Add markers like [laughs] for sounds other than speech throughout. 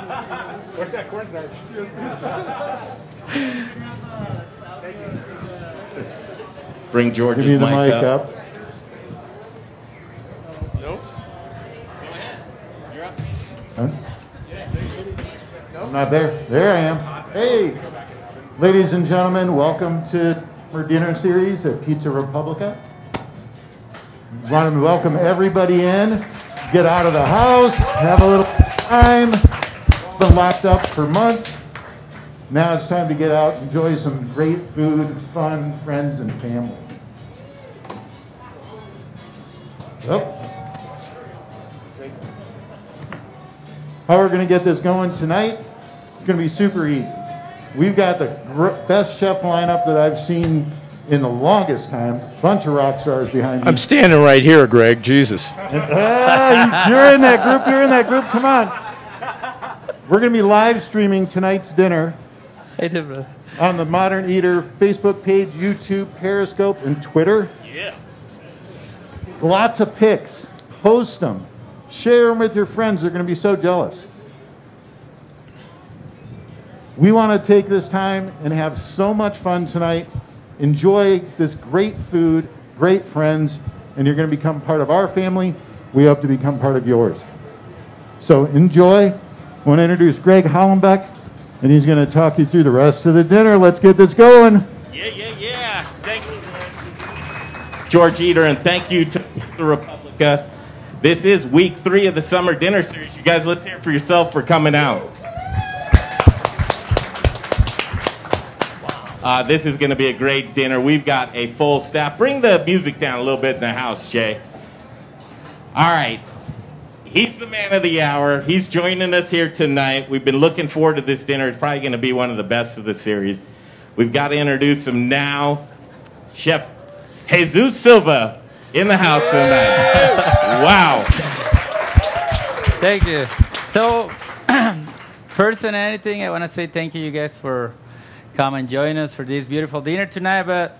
Where's that cornstarch? Bring George's Give me the mic, mic up. up. Huh? I'm not there. There I am. Hey, ladies and gentlemen, welcome to our dinner series at Pizza Republica. Want to welcome everybody in. Get out of the house, have a little time. Been locked up for months. Now it's time to get out, and enjoy some great food, fun, friends, and family. Yep. How we're going to get this going tonight? It's going to be super easy. We've got the gr- best chef lineup that I've seen in the longest time. Bunch of rock stars behind me. I'm standing right here, Greg. Jesus. [laughs] Ah, you- you're in that group. You're in that group. Come on. We're going to be live streaming tonight's dinner on the Modern Eater Facebook page, YouTube, Periscope, and Twitter. Yeah. Lots of pics. Post them. Share them with your friends. They're going to be so jealous. We want to take this time and have so much fun tonight. Enjoy this great food, great friends, and you're going to become part of our family. We hope to become part of yours. So enjoy. I want to introduce Greg Hollenbeck, and he's going to talk you through the rest of the dinner. Let's get this going. Yeah, yeah, yeah. Thank you, George Eater, and thank you to the Republica. This is week three of the summer dinner series. You guys, let's hear for yourself for coming out. Uh, this is going to be a great dinner. We've got a full staff. Bring the music down a little bit in the house, Jay. All right. He's the man of the hour. He's joining us here tonight. We've been looking forward to this dinner. It's probably going to be one of the best of the series. We've got to introduce him now. Chef Jesus Silva in the house tonight. wow. Thank you. So, [clears throat] first than anything, I want to say thank you, you guys, for coming and joining us for this beautiful dinner tonight. But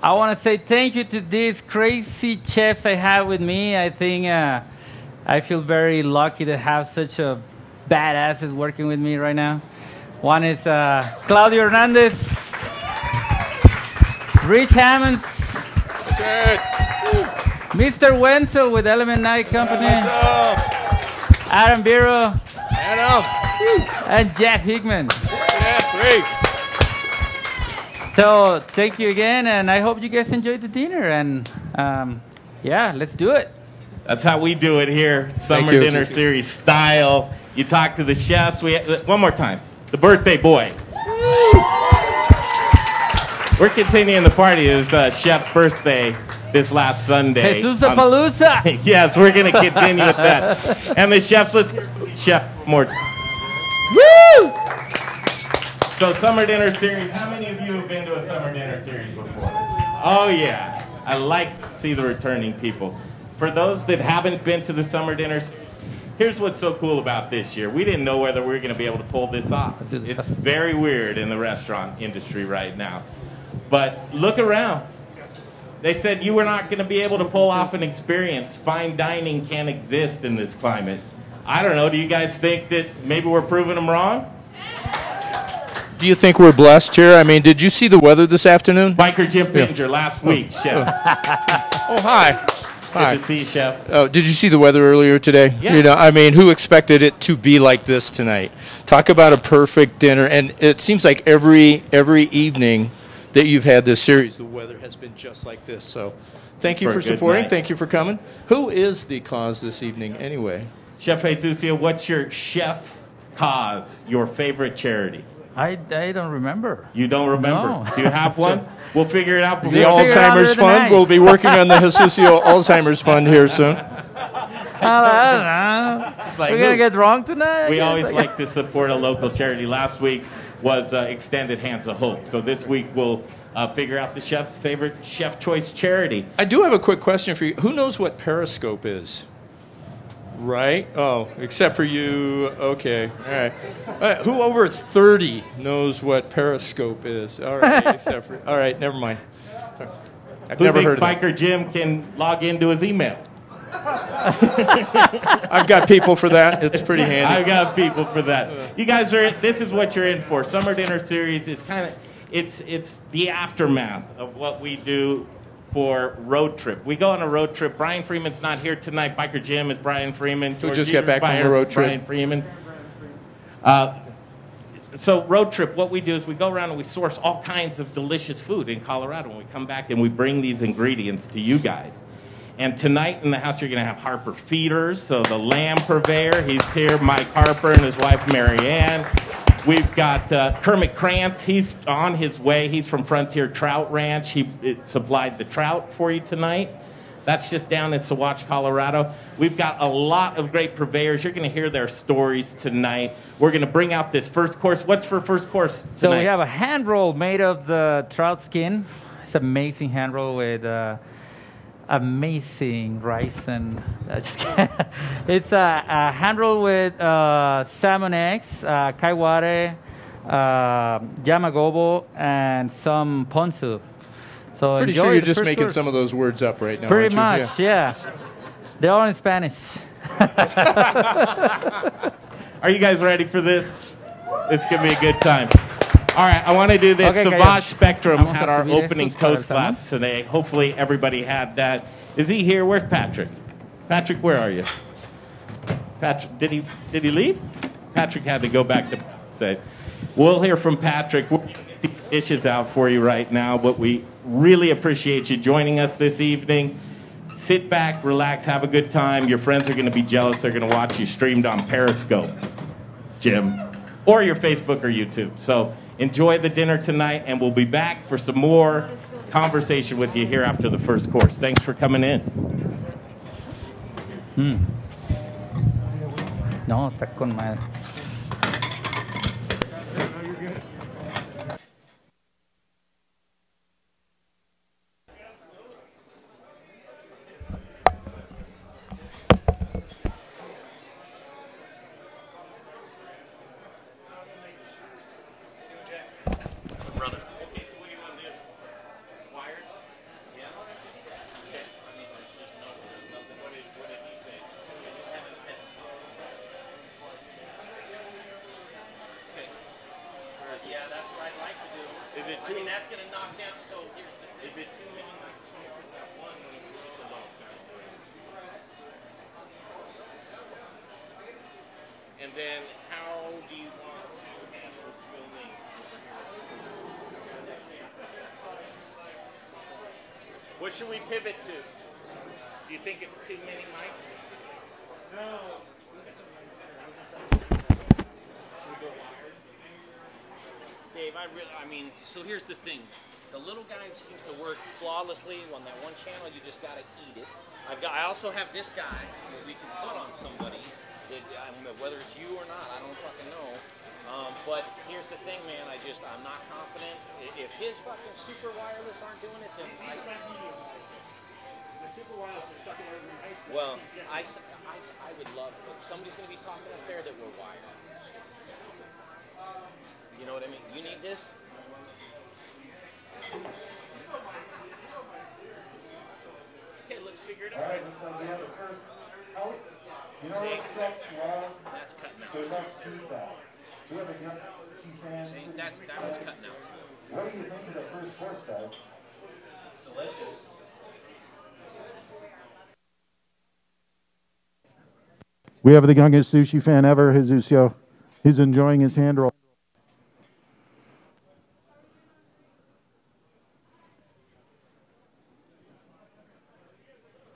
I want to say thank you to these crazy chefs I have with me. I think uh, I feel very lucky to have such a badasses working with me right now. One is uh, Claudio Hernandez, Rich Hammonds, Mr. Wenzel with Element Night Company, Adam Biro, and Jeff Hickman. So thank you again, and I hope you guys enjoyed the dinner. And um, yeah, let's do it. That's how we do it here, summer you. dinner series style. You talk to the chefs. We one more time. The birthday boy. We're continuing the party. It was uh, Chef's birthday this last Sunday. Jesus on- Palooza. [laughs] yes, we're going to continue with that. And the chefs, let's hear from the chef more. Woo! So, summer dinner series. How many of you have been to a summer dinner series before? Oh, yeah. I like to see the returning people. For those that haven't been to the summer dinners, here's what's so cool about this year. We didn't know whether we were going to be able to pull this off. It's [laughs] very weird in the restaurant industry right now. But look around. They said you were not going to be able to pull off an experience. Fine dining can't exist in this climate. I don't know. Do you guys think that maybe we're proving them wrong? Do you think we're blessed here? I mean, did you see the weather this afternoon? Biker Jim Pinger last week, chef. [laughs] Oh, hi. Hi. Good to see you, chef. Oh, did you see the weather earlier today? Yeah. You know, I mean, who expected it to be like this tonight? Talk about a perfect dinner, and it seems like every every evening that you've had this series, the weather has been just like this. So, thank you For for, supporting. night. Thank you for coming. Who is the cause this evening, anyway? Chef Jesusio, what's your chef cause, your favorite charity? I, I don't remember. You don't remember? No. Do you have [laughs] one? We'll figure it out. The We'll figure it out Alzheimer's Fund. We'll be working on the [laughs] Jesusio Alzheimer's Fund here soon. I don't know. Like, We're gonna get drunk tonight. We always like to support a local charity. Last week was uh, Extended Hands of Hope. So this week we'll uh, figure out the chef's favorite chef choice charity. I do have a quick question for you. Who knows what Periscope is? Right? Oh, except for you. Okay. All right. Uh, who over 30 knows what Periscope is? All right. [laughs] except for, all right. Never mind. Sorry. I've Who never heard of it. Biker Jim can log into his email? [laughs] I've got people for that. It's pretty handy. I've got people for that. You guys are. This is what you're in for. Summer dinner series. It's kind of. It's it's the aftermath of what we do for road trip. We go on a road trip. Brian Freeman's not here tonight. Biker Jim is Brian Freeman. We just got back from a road trip. Brian Freeman. Uh, so road trip, what we do is we go around and we source all kinds of delicious food in Colorado, and we come back and we bring these ingredients to you guys. And tonight in the house, you're going to have Harper Feeders, so the lamb purveyor. He's here, Mike Harper and his wife Marianne. We've got uh, Kermit Krantz. He's on his way. He's from Frontier Trout Ranch. He supplied the trout for you tonight. That's just down in Saguache, Colorado. We've got a lot of great purveyors. You're going to hear their stories tonight. We're going to bring out this first course. What's for first course tonight? So we have a hand roll made of the trout skin. It's amazing hand roll with uh, amazing rice and uh, just [laughs] it's a, a hand roll with uh, salmon eggs, uh, kaiware, uh, yamagobo, and some ponzu. So Pretty sure you're just making course. some of those words up right now. Pretty aren't you? much, yeah. They're all in Spanish. [laughs] [laughs] Are you guys ready for this? It's going to be a good time. All right, I want to do this. Okay, Savage. Spectrum Vamos had our opening toast class today. Hopefully, everybody had that. Is he here? Where's Patrick? Patrick, where are you? Patrick, did he did he leave? Patrick had to go back to say. We'll hear from Patrick. We're gonna get the dishes out for you right now, but we really appreciate you joining us this evening. Sit back, relax, have a good time. Your friends are going to be jealous. They're going to watch you streamed on Periscope, Jim, or your Facebook or YouTube. So enjoy the dinner tonight, and we'll be back for some more conversation with you here after the first course. Thanks for coming in. Hmm. No, está con madre. Yeah, that's what I'd like to do. Is it too? I mean, that's going to knock down. So here's the. Is it too many microphones? We've got one when it goes to low. And then, how do you want to handle filming? What should we pivot to? Do you think it's too many mics? No. Dave, I really, I mean, so here's the thing. The little guy seems to work flawlessly on that one channel. You just got to eat it. I've got. I also have this guy that we can put on somebody. That, whether it's you or not. I don't fucking know. Um, but here's the thing, man. I just, I'm not confident. If his fucking super wireless aren't doing it, then I. Well, I, I I would love if somebody's going to be talking up there that we're wired. You know what I mean? You need this. Okay, let's figure it All out. right, looks like we have the first out. You know See? what chefs love? That's cutting out. They love feedback. We have a young Chief fan. See, that's that one's cutting out. What do you think of the first course, guys? It's delicious. We have the youngest sushi fan ever, Jesusio. He's enjoying his hand roll.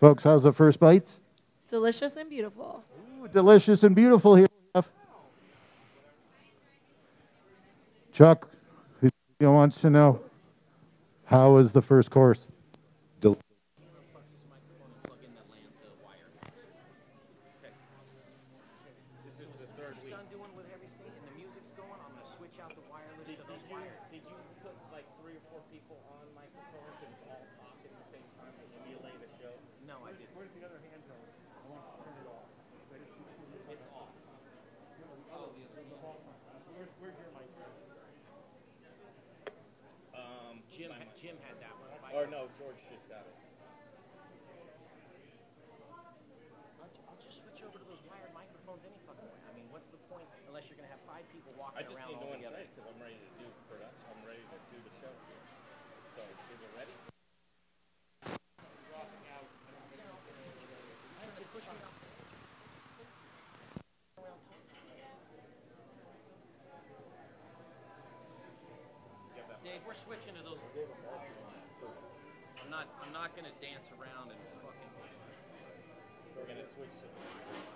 Folks, how's the first bites? Delicious and beautiful. Ooh, delicious and beautiful here. Chuck, who wants to know how was the first course? Plug in that land the wire. She's done doing with everything, and the music's going. I'm gonna switch out the wireless to those wires. Did you put like three or four people on microphones and all talk at the same time to emulate a show? No, I didn't. Where's the other handheld? I want to turn it off. It's off. Um, Jim, Jim had that one. Or no, George just got it. microphones any fucking way. I mean, what's the point unless you're gonna have five people walking I just around need all to together? because I'm ready to do production. I'm ready to do the show. So, is it ready? Dave, we're switching to those. I'm not. I'm not gonna dance around and fucking. We're gonna switch to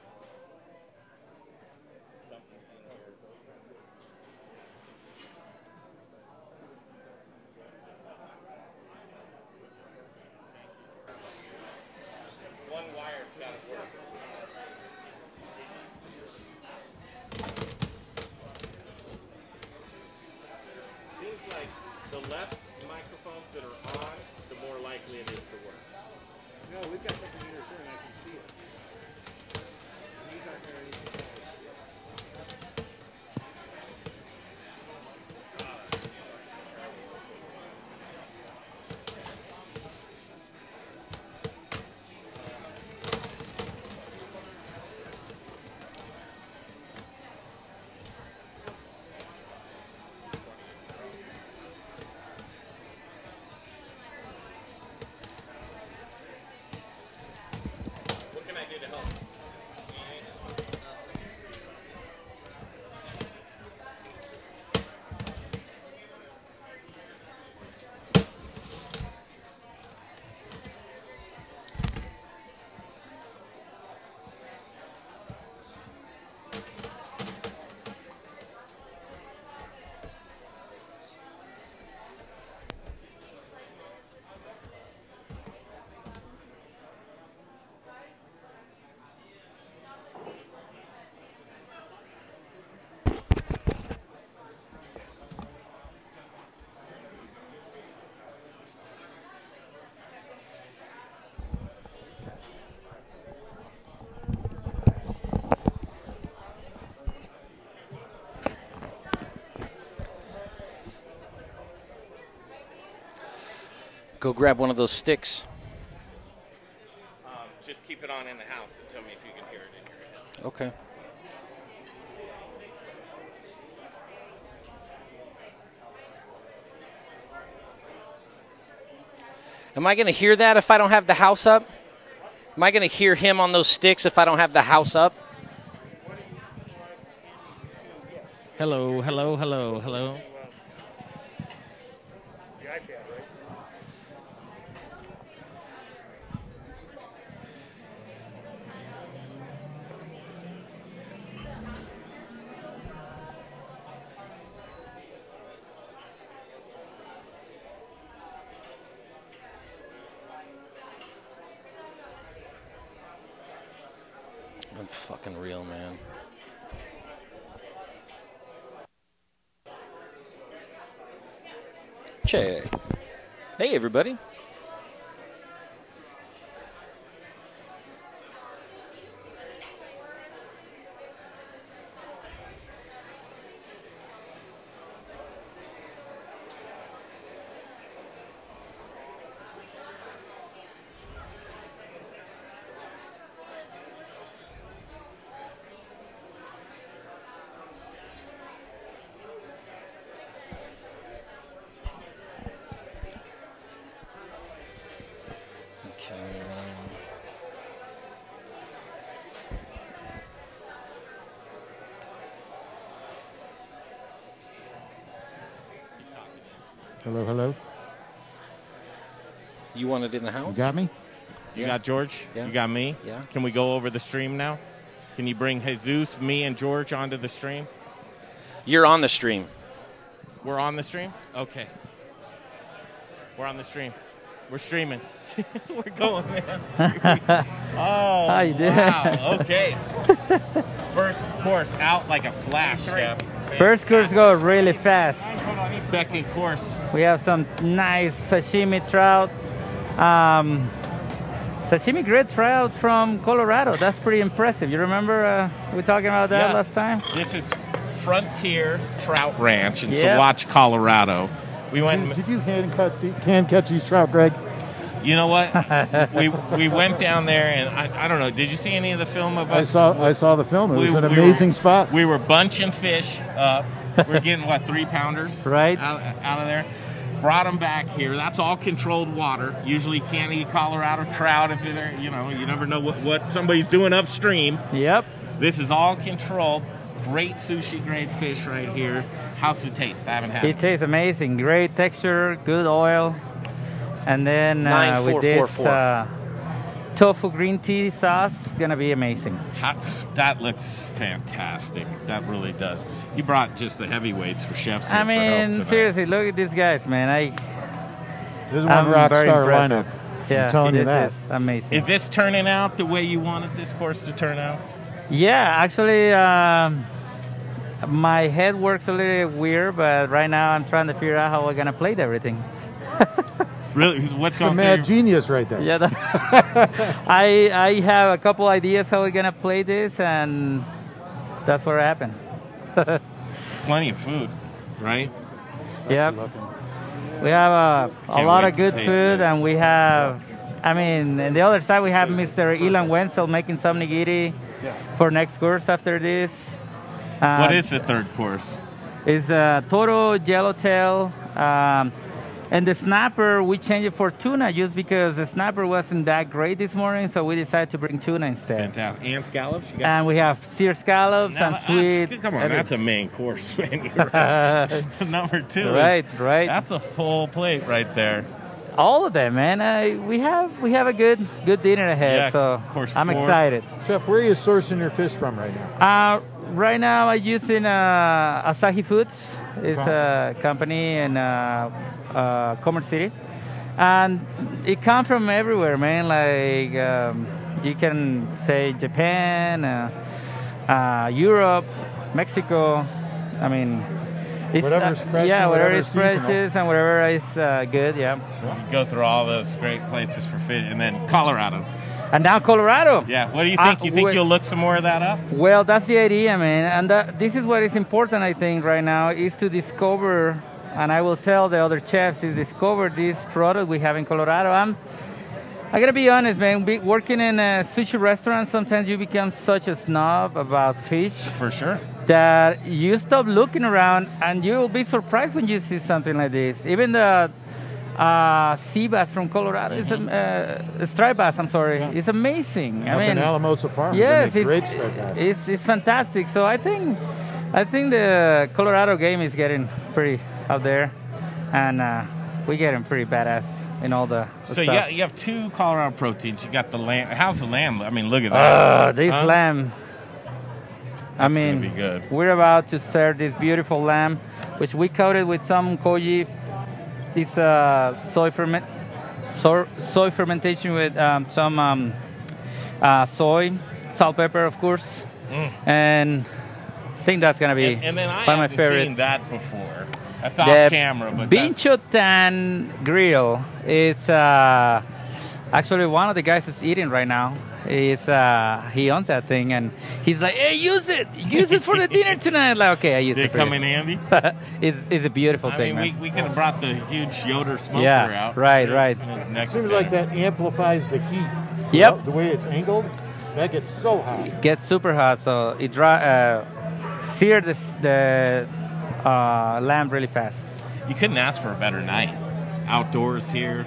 Go grab one of those sticks. Um, just keep it on in the house and tell me if you can hear it in your head. Okay. Am I going to hear that if I don't have the house up? Am I going to hear him on those sticks if I don't have the house up? Hello, hello, hello, hello. I'm fucking real, man. Check. Hey, everybody. Want it in the house? You got me? You got George? Yeah. You got me? Yeah. Can we go over the stream now? Can you bring Jesus, me, and George onto the stream? You're on the stream. We're on the stream? Okay. We're on the stream. We're streaming. [laughs] We're going, man. [laughs] oh, How you doing? wow. Okay. First course out like a flash, Chef. First course go really fast. Second course. We have some nice sashimi trout. Um, sashimi grilled trout from Colorado. That's pretty impressive. You remember uh, we talking about that Yeah. last time? This is Frontier Trout Ranch in Yeah. Saguache, Colorado. We went. Did, did you hand cut the, can catch these trout, Greg? You know what? [laughs] we we went down there, and I, I don't know. Did you see any of the film of us? I saw I saw the film. It was We- an we were- amazing spot. We were bunching fish up. We're getting what three pounders [laughs] Right. out, out of there. Brought them back here. That's all controlled water. Usually can't eat Colorado trout if they're you know you never know what, what somebody's doing upstream. Yep. This is all controlled. Great sushi grade fish right here. How's it taste? I haven't had It it. tastes amazing. Great texture, good oil. And then uh, with this 9444. uh, tofu green tea sauce, it's going to be amazing. How, that looks fantastic. That really does. You brought just the heavyweights for chefs. I mean, seriously, look at these guys, man. I This is one I'm rock star impressive. lineup. yeah, I'm telling this you that. is amazing. Is this turning out the way you wanted this course to turn out? Yeah, actually, um, my head works a little weird, but right now I'm trying to figure out how we're gonna plate everything. [laughs] Really? What's The going through mad your- genius right there. Yeah, [laughs] I I have a couple ideas how we're gonna play this, and that's what happened. [laughs] Plenty of food, right? Yep. We have a, a lot of good food, this. and we have, I mean, on the other side we have Mr. Elon Wenzel making some nigiri for next course after this. Uh, what is the third course? It's a Toro Yellowtail. Um, and the snapper, we changed it for tuna just because the snapper wasn't that great this morning, so we decided to bring tuna instead. Fantastic. And scallops? You got And we have sear scallops Now, and sweet. Come on, every- that's a main course [laughs] menu. Right? [laughs] [laughs] Number two. is- Right, right. That's a full plate right there. all of them, man. Uh, we have we have a good good dinner ahead, Yeah, so course I'm four. excited. Chef, where are you sourcing your fish from right now? Uh, right now, I'm using uh, Asahi Foods. It's a company and. uh, uh, Commerce City, and it comes from everywhere, man. Like um, you can say Japan, uh, uh, Europe, Mexico. I mean, it's, Whatever's uh, fresh yeah, and whatever whatever's is fresh is and whatever is uh, good. Yeah, You go through all those great places for fish, and then Colorado. and now Colorado. Yeah. What do you Uh, think? you think wait. you'll look some more of that up? Well, that's the idea, man. And that, this is what is important, I think, right now, is to discover, and I will tell the other chefs, is discovered this product we have in Colorado. I'm, I gotta be honest, man. Be, working in a sushi restaurant, sometimes you become such a snob about fish For sure. that you stop looking around, and you will be surprised when you see something like this. Even the uh, sea bass from Colorado, is am- uh, striped bass. I'm sorry, it's amazing. I mean, in Alamosa Farms. Yes, make great it's, striped bass. it's it's fantastic. So I think I think the Colorado game is getting pretty out there, and uh, we them pretty badass in all the So yeah, you have two Colorado proteins. You got the lamb. How's the lamb? I mean, look at that. Ah, this Huh? lamb. I mean, we're about to serve this beautiful lamb, which we coated with some koji. It's uh, soy ferment, soy, soy fermentation with um, some um, uh, soy, salt, pepper, of course, and I think that's gonna be Mm. And, and then I one of my favorite. seen that before. That's off The camera, but that, Bincho Tan Grill is uh, actually one of the guys that's eating right now. Is uh, he owns that thing and he's like, hey, use it, use it for the dinner [laughs] tonight. Like, okay, I use did it. it come you. in handy? [laughs] it's, it's a beautiful I thing, mean, we, man. we could have brought the huge Yoder smoker Yeah, out. right, Put it right. Next Seems day. like that amplifies the heat. Yep. The way it's angled, that gets so hot. It gets super hot, so it dry, uh, sear the the uh, lamb really fast. You couldn't ask for a better night. Outdoors here.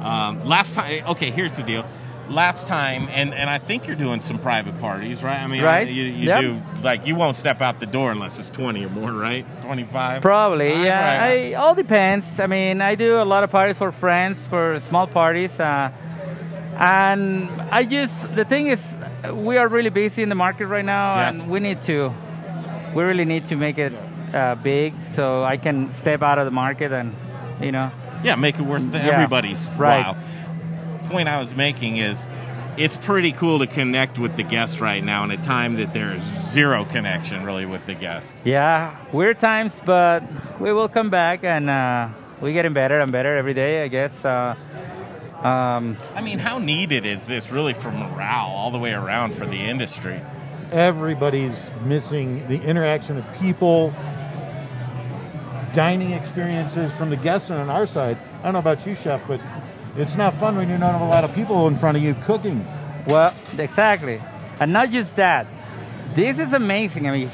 Um, last time, okay, here's the deal. Last time, and, and I think you're doing some private parties, right? I mean, Right. you, you Yep. do, like, you won't step out the door unless it's 20 or more, right? 25? Probably, Right, yeah. right. I, all depends. I mean, I do a lot of parties for friends, for small parties, uh, and I just the thing is, we are really busy in the market right now, Yeah. and we need to, we really need to make it uh, big so I can step out of the market and, you know, Yeah, make it worth Yeah, everybody's right. while. Point I was making is it's pretty cool to connect with the guest right now in a time that there's zero connection really with the guest. yeah, weird times, but we will come back and uh, we're getting better and better every day, I guess. Uh, um, I mean, how needed is this really for morale all the way around for the industry? Everybody's missing the interaction of people, dining experiences from the guests and on our side. I don't know about you, chef, but it's not fun when you don't have a lot of people in front of you cooking. Well, exactly, and not just that. This is amazing. I mean,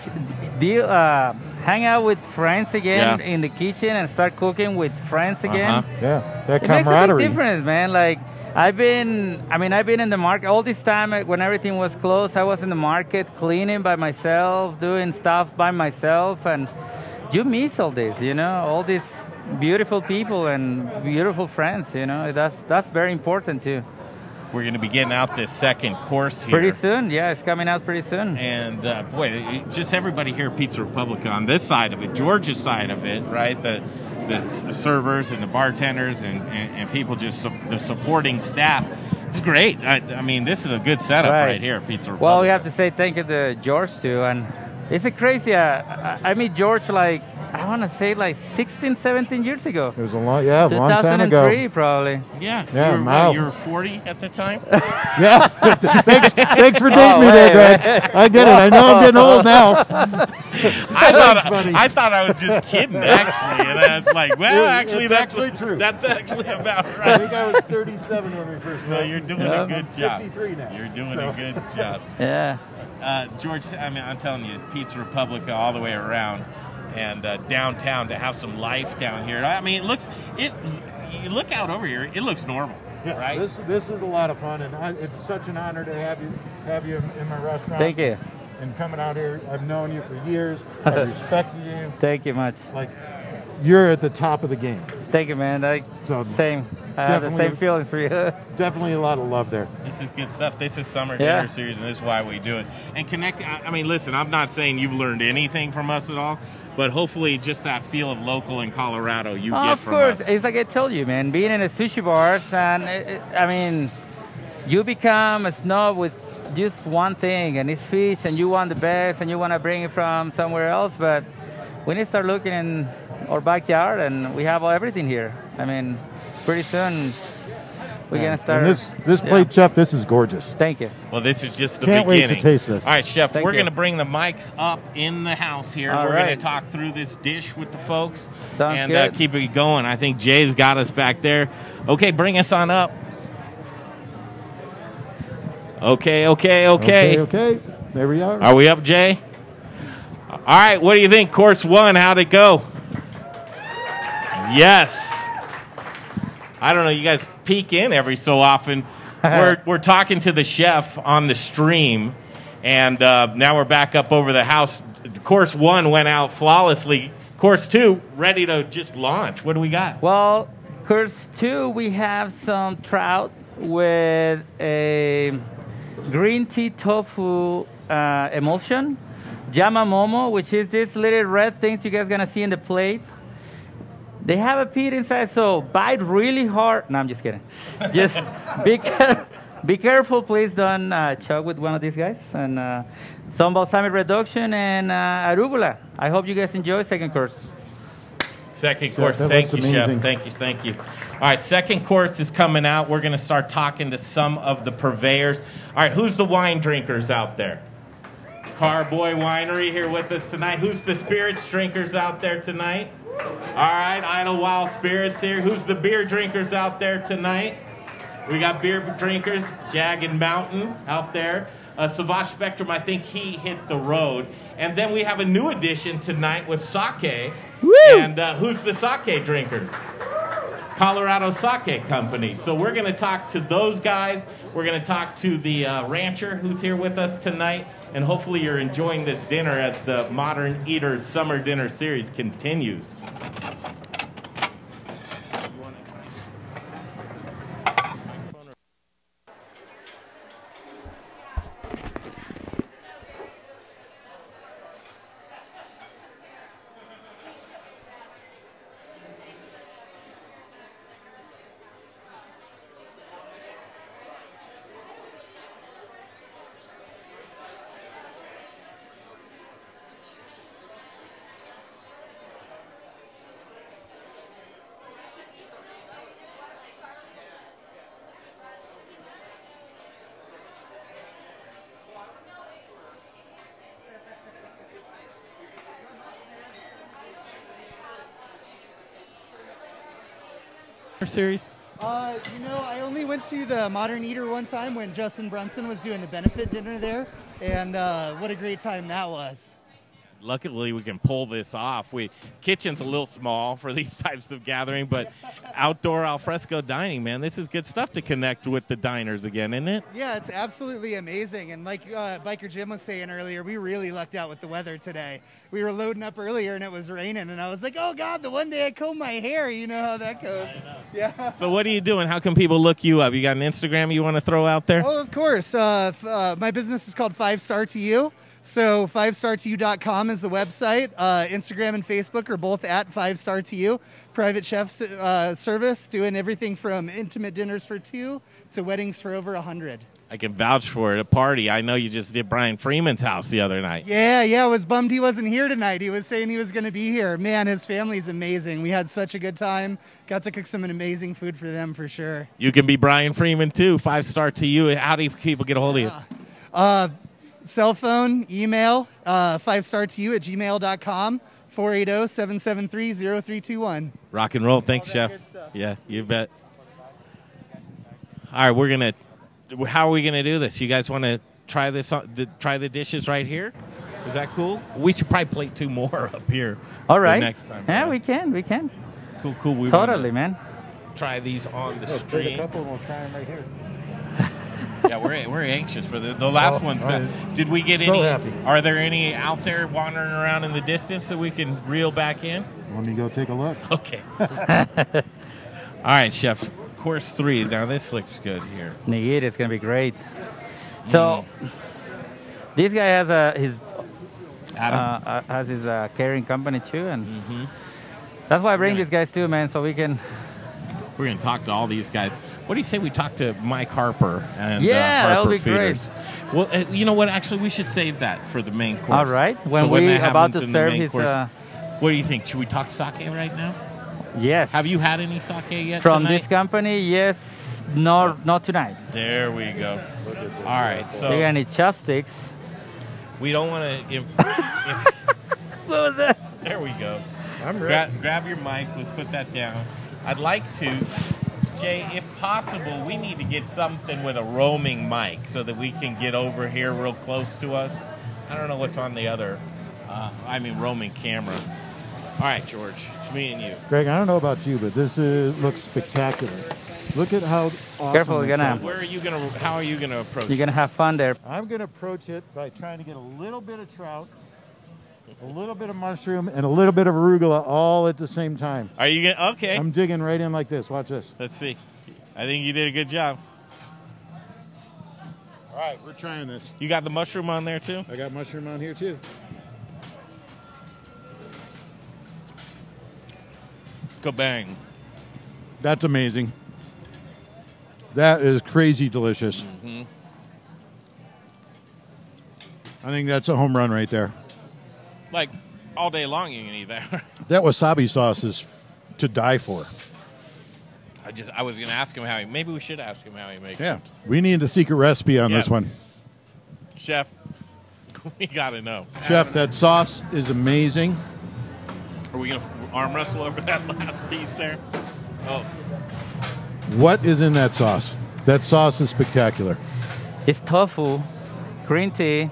deal, uh, hang out with friends again Yeah. in the kitchen and start cooking with friends again. Uh-huh. Yeah, that It makes a camaraderie. big difference, man. Like I've been, I mean, I've been in the market all this time uh, when everything was closed. I was in the market cleaning by myself, doing stuff by myself, and you miss all this, you know, all these beautiful people and beautiful friends. You know, that's that's very important too. We're going to be getting out this second course here. Pretty soon, yeah, it's coming out pretty soon. And uh, boy, just everybody here at Pizza Republica on this side of it, Georgia's side of it, right? The the servers and the bartenders and, and, and people just su- the supporting staff. It's great. I, I mean, this is a good setup right, Right. here at Pizza Republica. Well, we have to say thank you to George too, and it's a crazy. Uh, I I meet George like I want to say like 16, 17 years ago. It was a long, yeah, a long time ago. 2003 probably. yeah, Yeah, you were, wow. you were 40 at the time. [laughs] Yeah, thanks, thanks for [laughs] dating Oh, me there, wait, Greg. I get it. I know I'm getting old now. [laughs] I thought buddy. I thought I was just kidding, actually, and I was like, well, Yeah, actually, that's actually true. That's actually about right. I think I was 37 when we first met. Well, met. you're doing Yeah. a good job. 53 now. You're doing So- a good job. Yeah. Uh, George, I mean, I'm telling you, Pizza Republica all the way around, and uh, downtown to have some life down here. I mean, it looks it. You look out over here, it looks normal, Yeah, right? This this is a lot of fun, and I, it's such an honor to have you have you in my restaurant. Thank you. And coming out here, I've known you for years. [laughs] I respected you. Thank you much. Like you're at the top of the game. Thank you, man. Like, So same. I have the definitely- same feeling for you. [laughs] Definitely a lot of love there. This is good stuff. This is summer Yeah. dinner series, and this is why we do it. And connect. I I mean, listen, I'm not saying you've learned anything from us at all, but hopefully, just that feel of local in Colorado you Oh, get of from course, us. it's like I told you, man. Being in a sushi bar, and it, it- I mean, you become a snob with just one thing, and it's fish, and you want the best, and you want to bring it from somewhere else. But we need to start looking in our backyard, and we have everything here. I mean, pretty soon we're gonna start. And this this yeah. plate, chef, this is gorgeous. Thank you. Well, this is just the Can't wait to taste this. All right, chef, Thank we're you. going to bring the mics up in the house here. All we're gonna talk through this dish with the folks Sounds and Uh, keep it going. I think Jay's got us back there. Okay, bring us on up. Okay, okay, okay. okay. okay. There we are. Are we up, Jay? All right, what do you think? Course one, how'd it go? Yes. I don't know, you guys peek in every so often. [laughs] we're, we're talking to the chef on the stream, and uh, now we're back up over the house. Course one went out flawlessly. Course two, ready to just launch. What do we got? Well, course two, we have some trout with a green tea tofu uh, emulsion, yamamomo, which is this little red things you guys gonna see in the plate. They have a pit inside, so bite really hard. No, I'm just kidding. Just be, [laughs] care- be careful, please don't uh, choke with one of these guys. And uh, some balsamic reduction and uh, arugula. I hope you guys enjoy second course. Second course. that Thank you, looks Chef. Thank you, thank you. All right, second course is coming out. We're going to start talking to some of the purveyors. All right, who's the wine drinkers out there? Carboy Winery here with us tonight. Who's the spirits drinkers out there tonight? All right, Idlewild Spirits here. Who's the beer drinkers out there tonight? We got beer drinkers, Jagged Mountain out there. Uh, Savage Spectrum, I think he hit the road. And then we have a new addition tonight with sake. And uh, who's the sake drinkers? Colorado Sake Company. So we're going to talk to those guys. We're going to talk to the uh, rancher who's here with us tonight. And hopefully you're enjoying this dinner as the Modern Eaters Summer Dinner Series continues. Series. Uh, you know, I only went to the Modern Eater one time when Justin Brunson was doing the benefit dinner there, and uh, what a great time that was. Luckily, we can pull this off. We kitchen's a little small for [laughs] these types of gathering, but outdoor alfresco dining, man, this is good stuff to connect with the diners again, isn't it? Yeah, it's absolutely amazing. And like uh, Biker Jim was saying earlier, we really lucked out with the weather today. We were loading up earlier and it was raining, and I was like, oh God, the one day I comb my hair, you know how that goes. Yeah. So, what are you doing? How can people look you up? You got an Instagram you want to throw out there? Oh, of course. Uh, f- uh, my business is called Five Star to You. So 5startoyou.com is the website. Uh, Instagram and Facebook are both at Five Star to You. Private chef uh, service, doing everything from intimate dinners for two to weddings for over a hundred. I can vouch for it. A party. I know you just did Brian Freeman's house the other night. Yeah, yeah, I was bummed he wasn't here tonight. He was saying he was going to be here. Man, his family's amazing. We had such a good time. Got to cook some amazing food for them for sure. You can be Brian Freeman too. Five star to you. How do people get a hold of you? Uh, cell phone, email, uh, five star to you at gmail.com, 480 773 0321. Rock and roll. Thanks, Chef. good stuff. Yeah, you bet. All right, we're gonna. How are we gonna do this? You guys want to try this? on- The, try the dishes right here. Is that cool? We should probably plate two more [laughs] up here. All right. Next time. Yeah, we can. We can. Cool, cool. We totally, man. Try these on the Oh, take a couple and we'll try them right here. Yeah, we're, we're anxious for the the last Oh, one's all good. right. Did we get So any? happy. Are there any out there wandering around in the distance that we can reel back in? Let me go take a look. [laughs] Okay. All right, chef. Course three. Now this looks good here. Nigiri it's gonna be great. So this guy has a his Adam. uh, uh, has his uh, catering company too, and that's why I bring Gonna- these guys too, man, so we can. We're going to talk to all these guys. What do you say we talk to Mike Harper and Yeah, uh, that Harper would be great. Well, uh, you know what? Actually, we should save that for the main course. All right, when So we that about to the serve main his, course- uh, what do you think? Should we talk sake right now? Yes. Have you had any sake yet From tonight? this company, yes. No, not tonight. There we go. All right, so You're gonna chopsticks. we don't want to. If, What was that? there we go. I'm Gra- grab your mic. Let's put that down. I'd like to, Jay, if possible, we need to get something with a roaming mic so that we can get over here real close to us. I don't know what's on the other. Uh, I mean, roaming camera. All right, George, it's me and you. Greg, I don't know about you, but this is, looks spectacular. Look at how awesome Careful, we're the gonna- Where are you gonna? How are you gonna approach? You're gonna this? have fun there. I'm going to approach it by trying to get a little bit of trout, a little bit of mushroom, and a little bit of arugula all at the same time. Are you gonna? Okay. I'm digging right in like this. Watch this. Let's see. I think you did a good job. All right, we're trying this. You got the mushroom on there too. I got mushroom on here too. Kabang. That's amazing. That is crazy delicious. Mm-hmm. I think that's a home run right there. Like all day long, you can eat that. [laughs] That wasabi sauce is to die for. I just I was gonna ask him how he. Maybe we should ask him how he makes Yeah, it. Yeah, we need a secret recipe on Yeah. this one. Chef, [laughs] we gotta know. Chef, that sauce is amazing. Are we gonna arm wrestle over that [laughs] last piece there? Oh, What is in that sauce? That sauce is spectacular. It's tofu, green tea,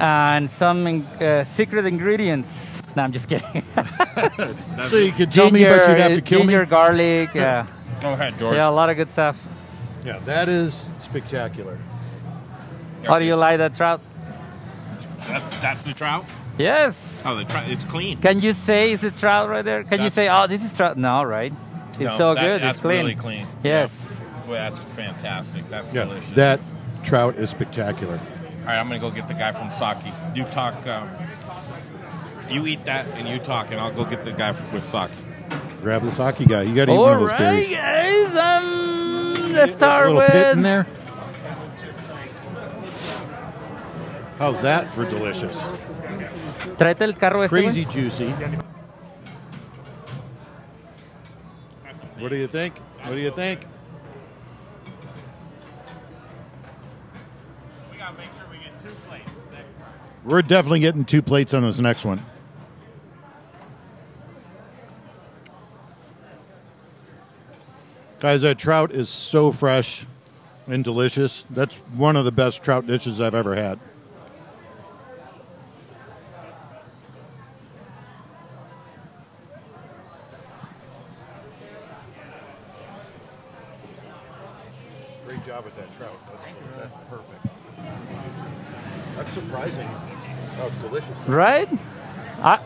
and some in- uh, secret ingredients. No, I'm just kidding. [laughs] So you could tell me, but you'd have to kill ginger, me. garlic. [laughs] Yeah, go ahead, George. yeah, a lot of good stuff. Yeah, that is spectacular. How do you like that trout? That, that's the trout. Yes. Oh, the trout. It's clean. Can you say is it trout right there? Can you say, oh, this is trout? No, right? It's No, so that- good. That's it's clean. really clean. Yes. Well, that's fantastic. That's Yeah, delicious. that trout is spectacular. All right, I'm gonna go get the guy from sake. You talk. Um, you eat that and you talk, and I'll go get the guy with sake. Grab the sake guy. You got to eat All one of those right, berries. guys. Um, let's There's a start little with. pit in there. How's that for delicious? Tráete el carro este, güey. Crazy juicy. What do you think? What do you think? We gotta make sure we get two plates next time. We're definitely getting two plates on this next one. Guys, that trout is so fresh and delicious. That's one of the best trout dishes I've ever had. Delicious. Right? I,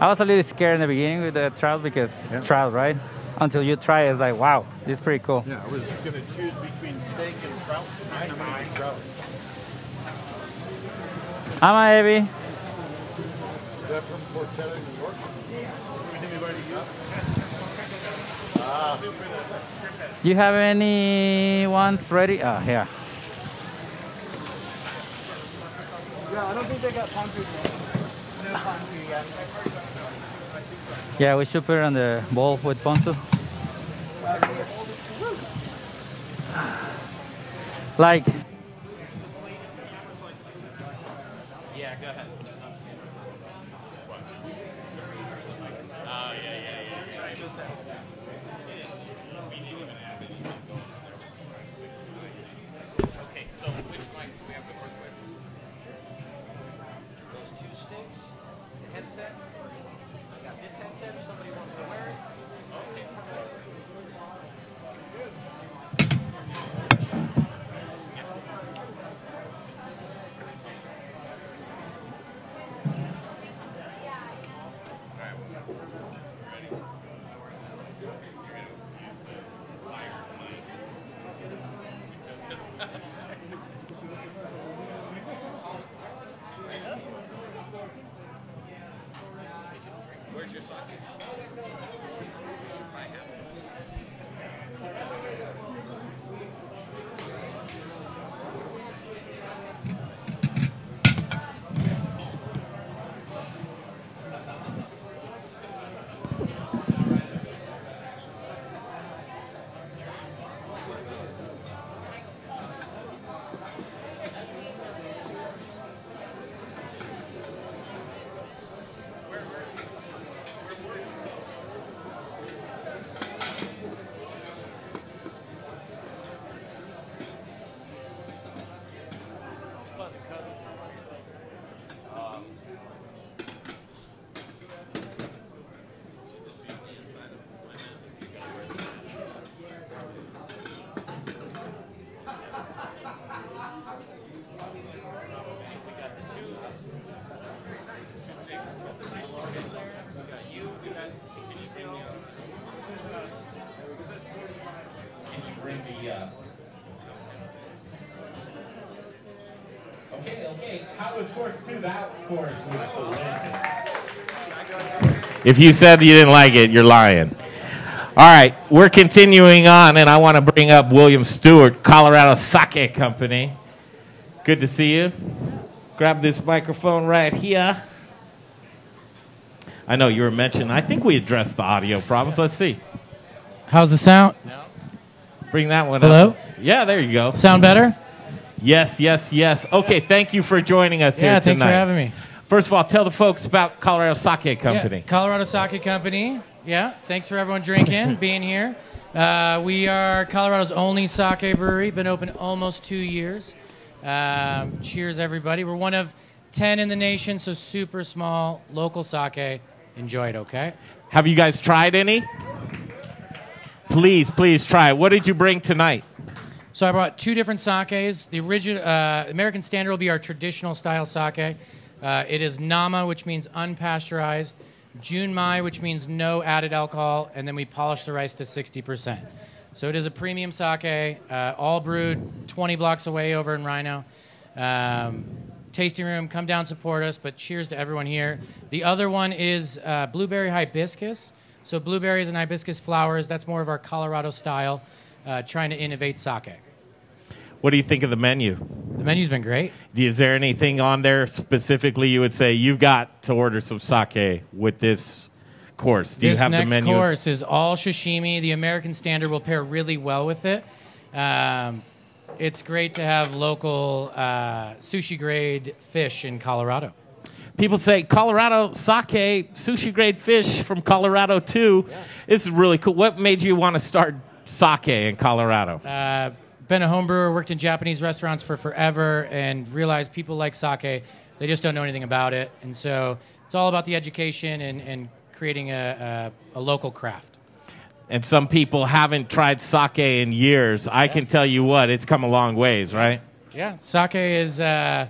I was a little scared in the beginning with the trout because Yeah. trout, right? Until you try it, it's like, wow, this is pretty cool. Yeah, I was going to choose between steak and trout. I'm going to trout. I'm a heavy. Is that from Portetta, New York? Ah, You have any ones ready? Ah, yeah. Yeah, I don't think they got palm yet. No palm food yet. Yeah, we should put it on the bowl with ponzu. Like, If you said you didn't like it, you're lying. All right, we're continuing on, and I want to bring up William Stewart, Colorado Sake Company. Good to see you. Grab this microphone right here. I know you were mentioning. I think we addressed the audio problems. Let's see. How's the sound? Bring that one Hello? up. Hello? Yeah, there you go. Sound better? Yes, yes, yes. Okay, thank you for joining us here tonight. Yeah, thanks for having me. First of all, tell the folks about Colorado Sake Company. Yeah, Colorado Sake Company. Yeah, thanks for everyone drinking, [laughs] being here. Uh, we are Colorado's only sake brewery. Been open almost two years. Um, cheers, everybody. We're one of ten in the nation, so super small, local sake. Enjoy it, okay? Have you guys tried any? Please, please try. it. What did you bring tonight? So I brought two different sakes. The original uh, American Standard will be our traditional style sake. Uh, it is Nama, which means unpasteurized. Junmai, which means no added alcohol, and then we polish the rice to 60%. So it is a premium sake, uh, all brewed 20 blocks away over in RiNo. Um, tasting room, come down, support us. But cheers to everyone here. The other one is uh, blueberry hibiscus. So blueberries and hibiscus flowers. That's more of our Colorado style, uh, trying to innovate sake. What do you think of the menu? The menu's been great. Is there anything on there specifically you would say you've got to order some sake with this course? Do this you have next the menu? course is all sashimi. The American standard will pair really well with it. Um, it's great to have local uh, sushi grade fish in Colorado. People say Colorado sake, sushi grade fish from Colorado too. This is really cool. What made you want to start sake in Colorado? Uh, been a home brewer, worked in Japanese restaurants for forever, and realized people like sake. They just don't know anything about it. And so it's all about the education and, and creating a, a, a local craft. And some people haven't tried sake in years. I can tell you what, it's come a long ways, right? Yeah, sake is uh,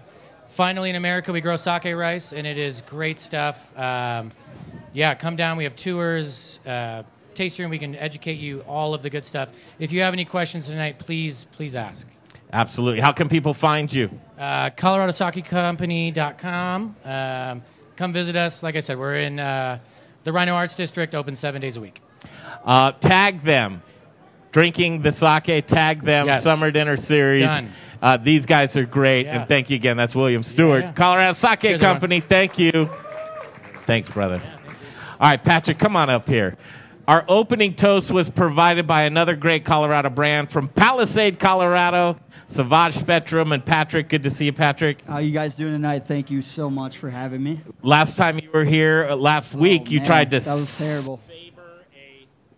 finally in America. We grow sake rice, and it is great stuff. Um, yeah, come down. We have tours, uh, taste room. We can educate you all of the good stuff. If you have any questions tonight, please, please ask. Absolutely. How can people find you? Uh, ColoradoSakeCompany.com. Um, come visit us. Like I said, we're in uh, the RiNo Arts District, open seven days a week. Uh, tag them. Drinking the sake, tag them. Yes. Summer Dinner Series. Done. Uh, these guys are great. Yeah. And thank you again. That's William Stewart. yeah. Colorado Sake Cheers, Company. Thank you. Thanks, brother. All right, Patrick, come on up here. Our opening toast was provided by another great Colorado brand from Palisade, Colorado, Savage Spectrum. And Patrick, good to see you, Patrick. How you guys doing tonight? Thank you so much for having me. Last time you were here, uh, last week, you Oh, Man, tried to That was terrible.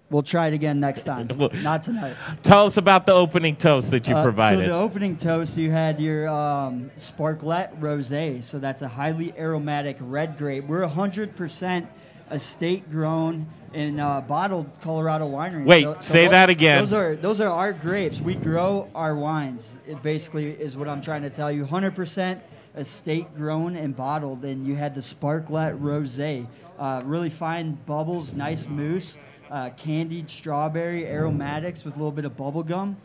We'll try it again next [laughs] time. Not tonight. tell us about the opening toast that you Uh, provided. So the opening toast, you had your um, Sparklet Rosé. So that's a highly aromatic red grape. We're 100% estate grown and uh, bottled Colorado winery. Wait, So- so say tho- that again. Those are those are our grapes. We grow our wines. It basically is what I'm trying to tell you. 100% estate grown and bottled. And you had the Sparklet Rosé. Uh, really fine bubbles, nice mousse, uh, candied strawberry aromatics with a little bit of bubble gum.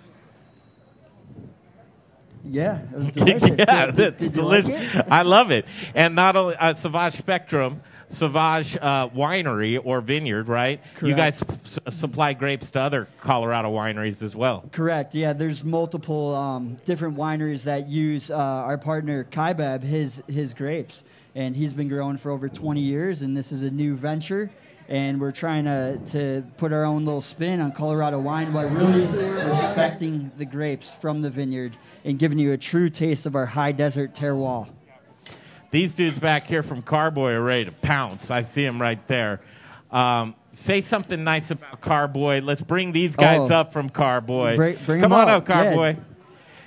Yeah, it was [laughs] delicious. yeah, did, did, that's did you like delicious. it? I love it. And not only uh, Savage Spectrum, Savage uh, Winery or Vineyard, right? You guys s- supply grapes to other Colorado wineries as well. Correct. Yeah, there's multiple um, different wineries that use uh, our partner Kaibab his his grapes, and he's been growing for over 20 years. And this is a new venture, and we're trying to to put our own little spin on Colorado wine by really respecting the grapes from the vineyard and giving you a true taste of our high desert terroir. These dudes back here from Carboy are ready to pounce. I see them right there. Um, say something nice about Carboy. Let's bring these guys Oh. up from Carboy. Bring- bring Come 'em on up, up, Carboy. yeah.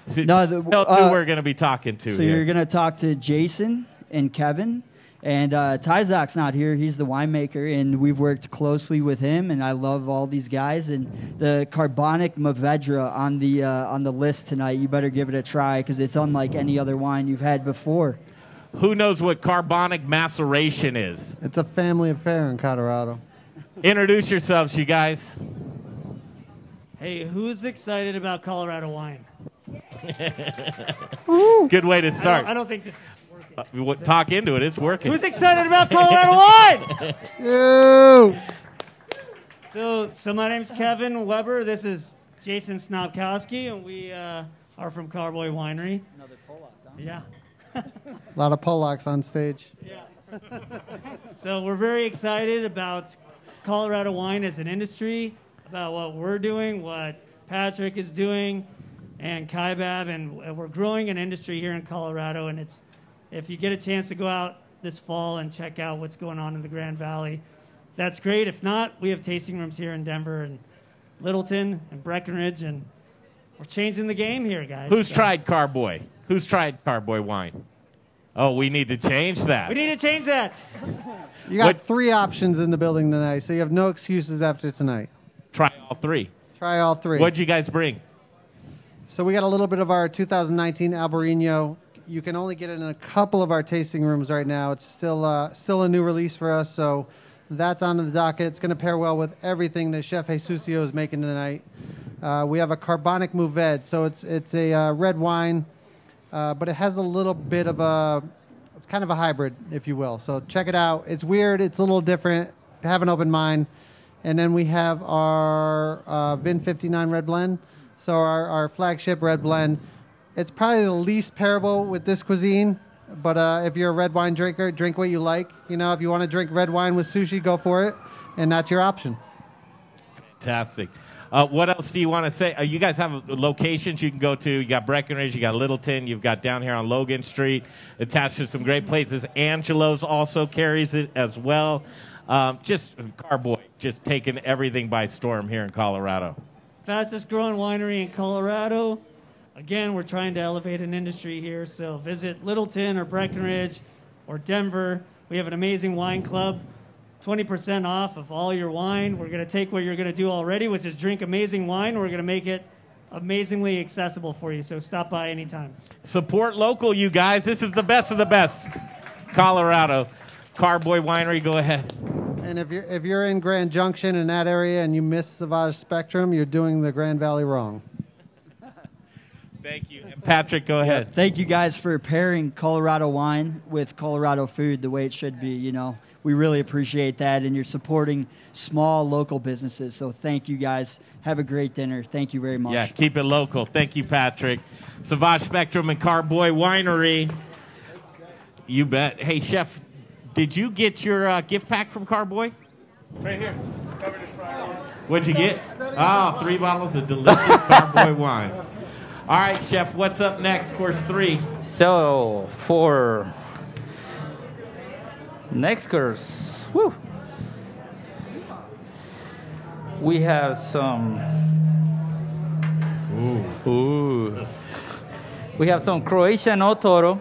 So, No, the- tell uh, who we're going to be talking to So here. you're gonna talk to Jason and Kevin, and uh, Tyzak's not here. He's the winemaker, and we've worked closely with him. And I love all these guys. And the carbonic Mourvèdre on the uh, on the list tonight. You better give it a try because it's unlike any other wine you've had before. Who knows what carbonic maceration is? It's a family affair in Colorado. Introduce yourselves, you guys. Hey, who's excited about Colorado wine? [laughs] Good way to I don't, start. I don't think this is working. Uh, we w- talk into it. It's working. Who's excited about Colorado wine? [laughs] You. So, so my name's Kevin Weber. This is Jason Snobkowski, and we uh, are from Carboy Winery. Another Pollock. Yeah. A lot of Polacks on stage. Yeah. So we're very excited about Colorado wine as an industry, about what we're doing, what Patrick is doing, and Kaibab, and we're growing an industry here in Colorado. And it's if you get a chance to go out this fall and check out what's going on in the Grand Valley, that's great. If not, we have tasting rooms here in Denver and Littleton and Breckenridge, and we're changing the game here, guys. Who's So- tried Carboy? Who's tried Carboy wine? Oh, we need to change that. We need to change that. [laughs] You got What- three options in the building tonight, so you have no excuses after tonight. Try all three. Try all three. What'd you guys bring? So we got a little bit of our 2019 Albarino. You can only get it in a couple of our tasting rooms right now. It's still uh, still a new release for us, so that's on the docket. It's going to pair well with everything that Chef Jesusio is making tonight. Uh, we have a carbonic Mourvèdre, so it's it's a uh, red wine, uh, but it has a little bit of a it's kind of a hybrid, if you will. So check it out. It's weird. It's a little different. Have an open mind. And then we have our uh, Vin 59 red blend. So our, our flagship red blend. It's probably the least pairable with this cuisine. But uh, if you're a red wine drinker, drink what you like. You know, if you want to drink red wine with sushi, go for it. And that's your option. Fantastic. Uh, what else do you want to say? Uh, you guys have locations you can go to. You got Breckenridge, you got Littleton, you've got down here on Logan Street, attached to some great places. Angelo's also carries it as well. Um, just Carboy, just taking everything by storm here in Colorado. fastest growing winery in Colorado. Again, we're trying to elevate an industry here, so visit Littleton or Breckenridge or Denver. We have an amazing wine club. 20% off of all your wine. We're going to take what you're going to do already, which is drink amazing wine. We're going to make it amazingly accessible for you. So stop by anytime. Support local, you guys. This is the best of the best. Colorado. Carboy Winery, go ahead. And if you're if you're in Grand Junction in that area and you miss Savage Spectrum, you're doing the Grand Valley wrong. Thank you. Patrick, go ahead. Thank you guys for pairing Colorado wine with Colorado food the way it should be. You know, we really appreciate that, and you're supporting small local businesses. So thank you guys. Have a great dinner. Thank you very much. Yeah, keep it local. Thank you, Patrick. Savage Spectrum and Carboy Winery. You bet. Hey, Chef, did you get your uh, gift pack from Carboy? Right here. What'd you get? Oh, three bottles of delicious Carboy [laughs] wine. All right, Chef, what's up next? Course three. So for next course, woo, we have some. Ooh. Ooh. We have some Croatian Otoro,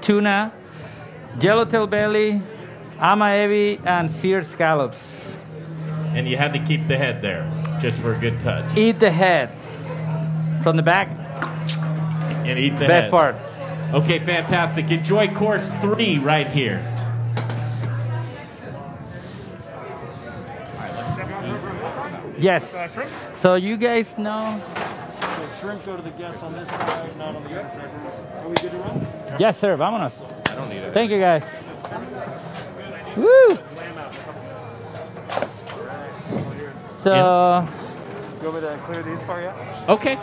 tuna, yellowtail belly, amaebi, and seared scallops. And you had to keep the head there, just for a good touch. Eat the head from the back. And eat the Best head. part. Okay, fantastic. Enjoy course three right here. Yes. Uh, so you guys know. So shrimp go to the guests on this side, not on the other side. Are we good to run? Yes, sir. Vámonos. I don't need it. Thank you, guys. Woo! So, You want me to clear these for you? Okay.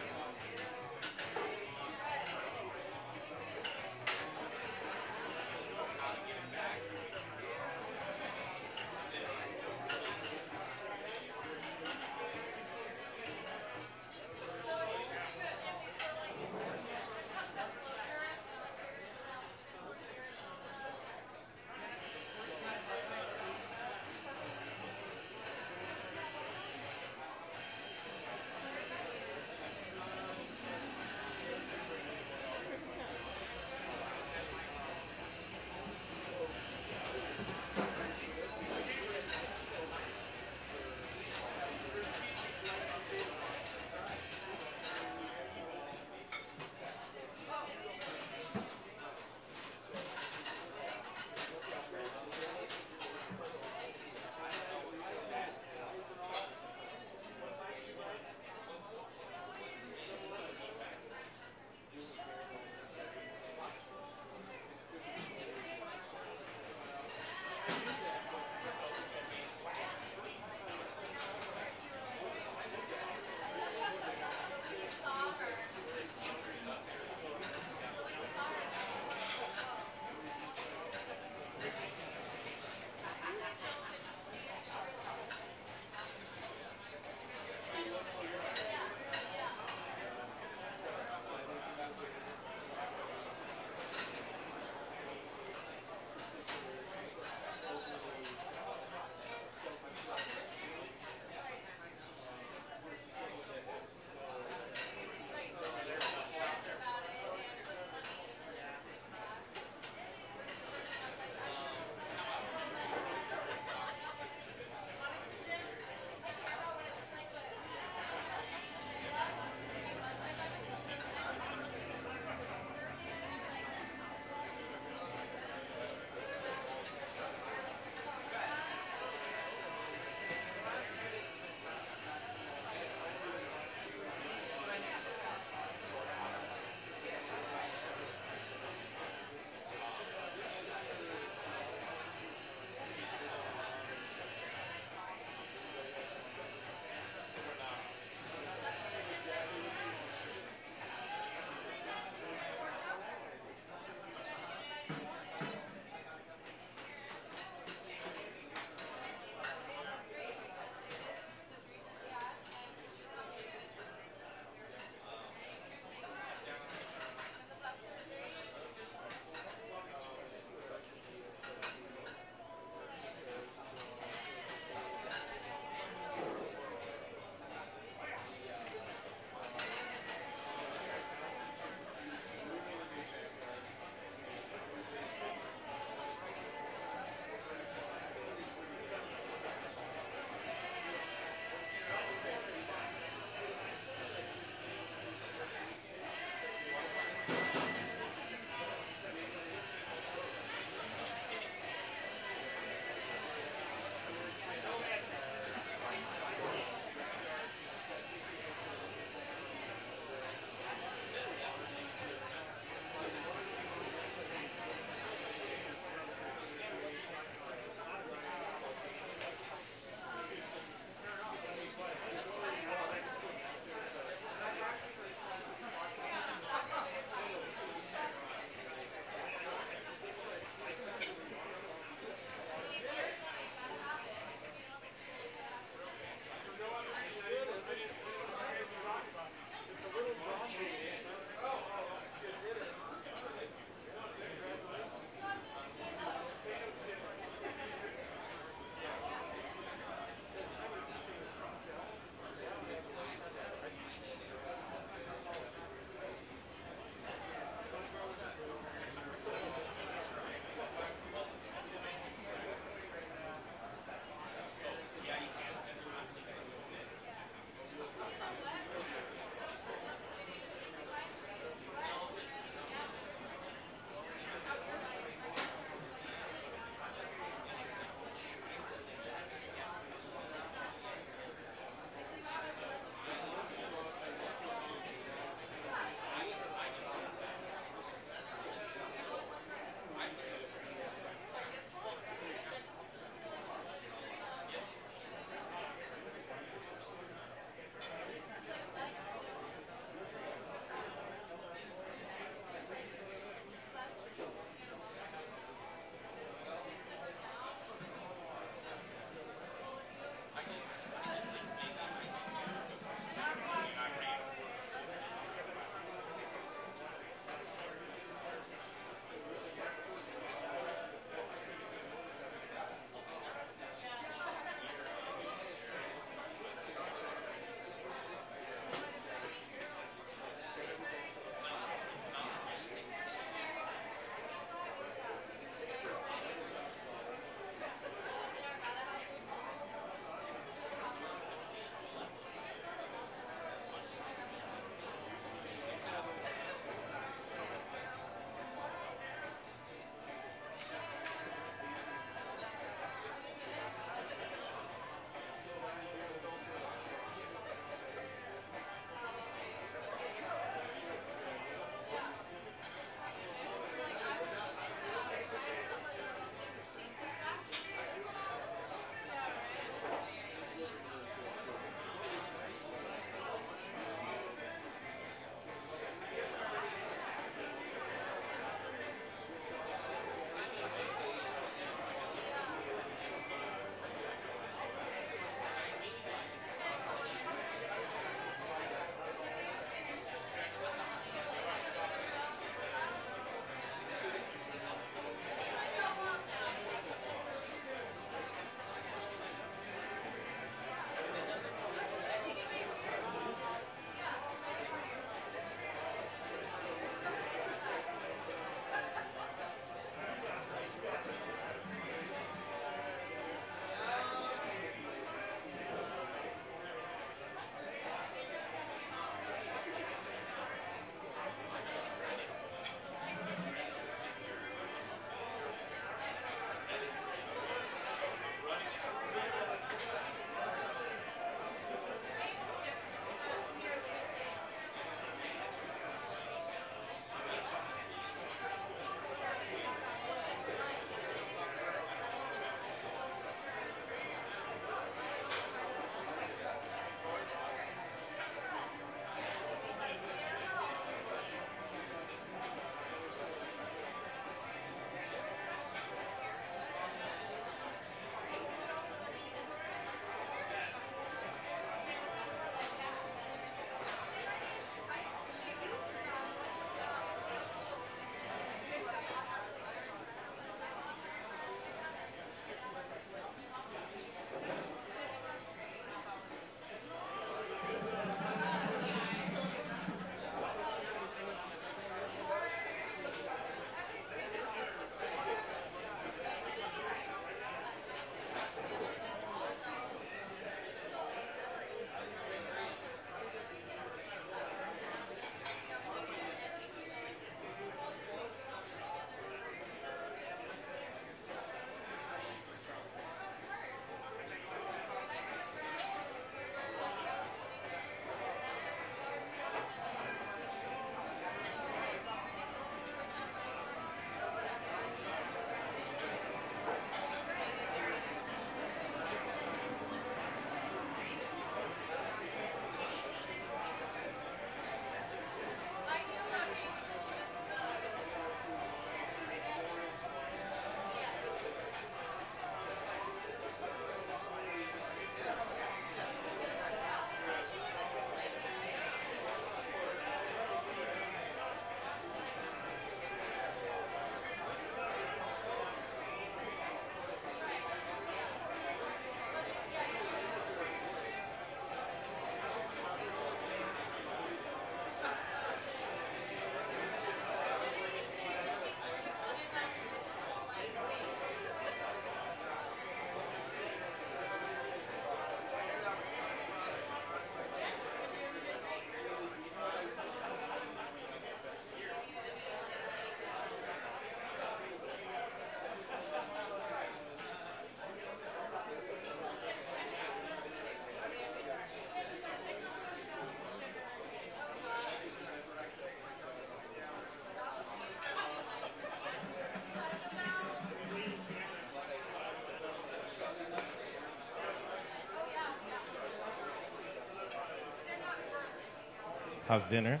How's dinner?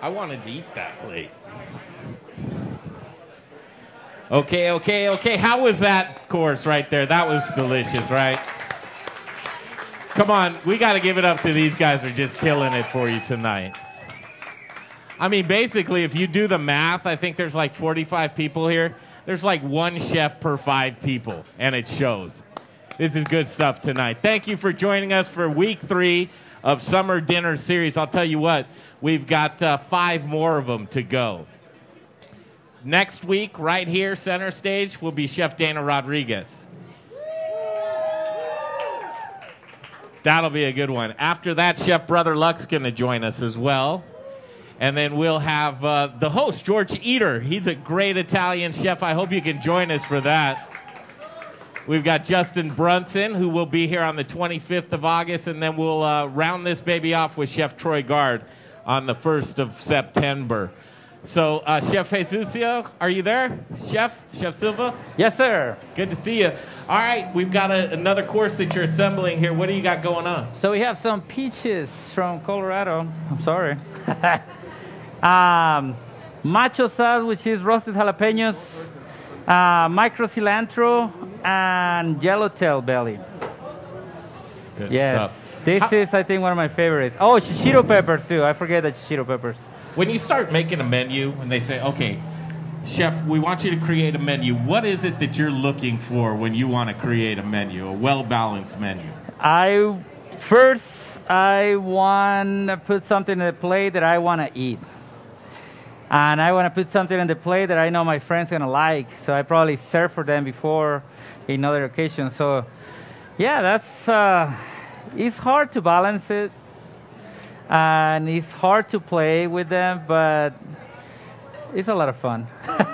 I wanted to eat that plate. Okay, okay, okay. How was that course right there? That was delicious, right? Come on, we got to give it up to these guys are just killing it for you tonight. I mean, basically, if you do the math, I think there's like 45 people here. There's like one chef per five people, and it shows. This is good stuff tonight. Thank you for joining us for week three of Summer Dinner Series. I'll tell you what, we've got uh, five more of them to go. Next week, right here, center stage, will be Chef Dana Rodriguez. That'll be a good one. After that, Chef Brother Luck's going to join us as well. And then we'll have uh, the host, George Eater. He's a great Italian chef. I hope you can join us for that. We've got Justin Brunson, who will be here on the 25th of August, and then we'll uh, round this baby off with Chef Troy Gard on the 1st of September. So, uh, Chef Jesusio, are you there? Chef? Chef Silva? Yes, sir. Good to see you. All right, we've got a, another course that you're assembling here. What do you got going on? So we have some peaches from Colorado. I'm sorry. [laughs] um, macho sauce, which is roasted jalapenos, uh, micro cilantro, and yellowtail belly. Good yes. stuff. This is, I think, one of my favorites. Oh, shishito peppers, too. I forget the shishito peppers. When you start making a menu and they say, okay, chef, we want you to create a menu, what is it that you're looking for when you want to create a menu, a well balanced menu? I first I want to put something in the plate that I want to eat, and I want to put something in the plate that I know my friends gonna like. So I probably serve for them before in other occasions. So yeah, that's uh, it's hard to balance it, and it's hard to play with them, but it's a lot of fun. [laughs]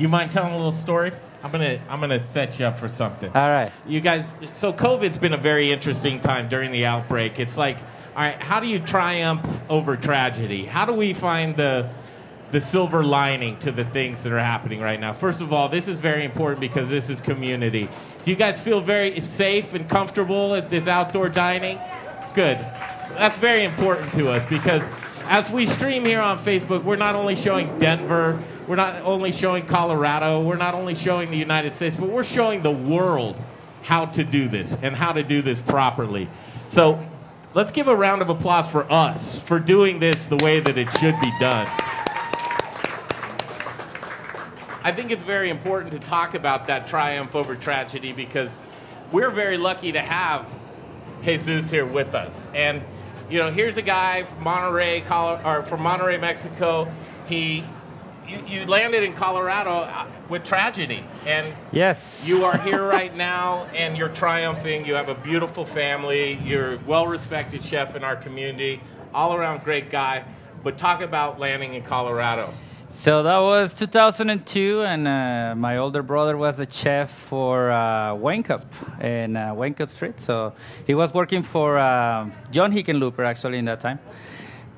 You mind telling a little story? I'm gonna I'm gonna set you up for something. All right. You guys, so COVID's been a very interesting time during the outbreak. It's like, all right, how do you triumph over tragedy? How do we find the the silver lining to the things that are happening right now? First of all, this is very important because this is community. Do you guys feel very safe and comfortable at this outdoor dining? Good. That's very important to us because as we stream here on Facebook, we're not only showing Denver, we're not only showing Colorado, we're not only showing the United States, but we're showing the world how to do this and how to do this properly. So let's give a round of applause for us for doing this the way that it should be done. I think it's very important to talk about that triumph over tragedy because we're very lucky to have Jesus here with us. And you know, here's a guy from Monterey, or from Monterrey, Mexico. He, you, you landed in Colorado uh, with tragedy, and Yes. you are here right now, and you're triumphing. You have a beautiful family. You're a well-respected chef in our community, all-around great guy. But talk about landing in Colorado. So that was 2002, and uh, my older brother was the chef for uh, Wynkoop in uh, Wynkoop Street. So he was working for uh, John Hickenlooper actually in that time,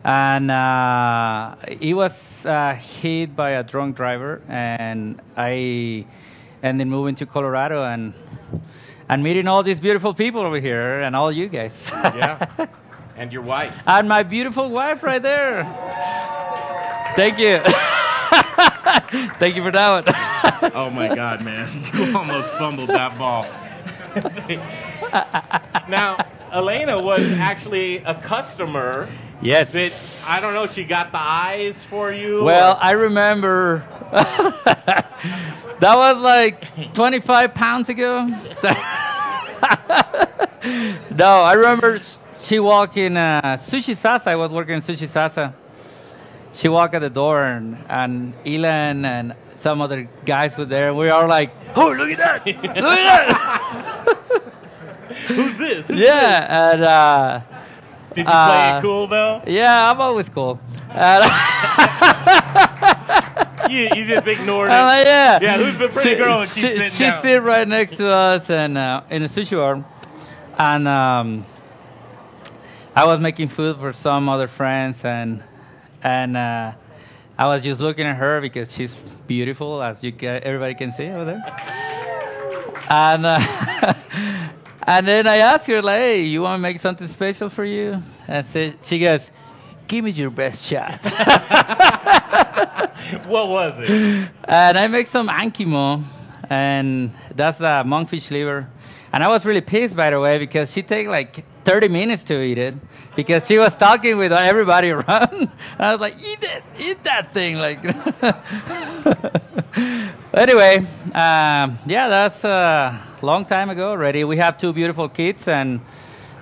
and uh, he was uh, hit by a drunk driver, and I ended moving to Colorado and and meeting all these beautiful people over here and all you guys. [laughs] Yeah. and your wife. and my beautiful wife right there. Thank you. [laughs] [laughs] Thank you for that [laughs] one. oh my God, man. [laughs] You almost fumbled that ball. now, Elena was actually a customer. Yes. That, I don't know, she got the eyes for you? Well, or- I remember that was like 25 pounds ago. no, I remember she walked in uh, Sushi Sasa. I was working in Sushi Sasa. She walked at the door, and, and Elan and some other guys were there. and We are like, oh, look at that! [laughs] look at that! Who's this? Who's yeah, and uh, Did you play uh, it cool though? Yeah, I'm always cool. And, [laughs] You, you just ignored it. Like, yeah. Yeah, who's the pretty she, girl? She, sitting she sit right next to us and uh, in the sushi bar, and um, I was making food for some other friends, and and uh, I was just looking at her because she's beautiful, as you ca everybody can see over there. And uh, [laughs] And then I asked her, like, hey, you want to make something special for you? And so she goes, give me your best shot. [laughs] what was it? and I make some ankimo, and that's a monkfish liver. And I was really pissed, by the way, because she take like 30 minutes to eat it because she was talking with everybody [laughs] around. and I was like, eat it, eat that thing. Like, [laughs] anyway, um, yeah, that's a long time ago already. We have two beautiful kids, and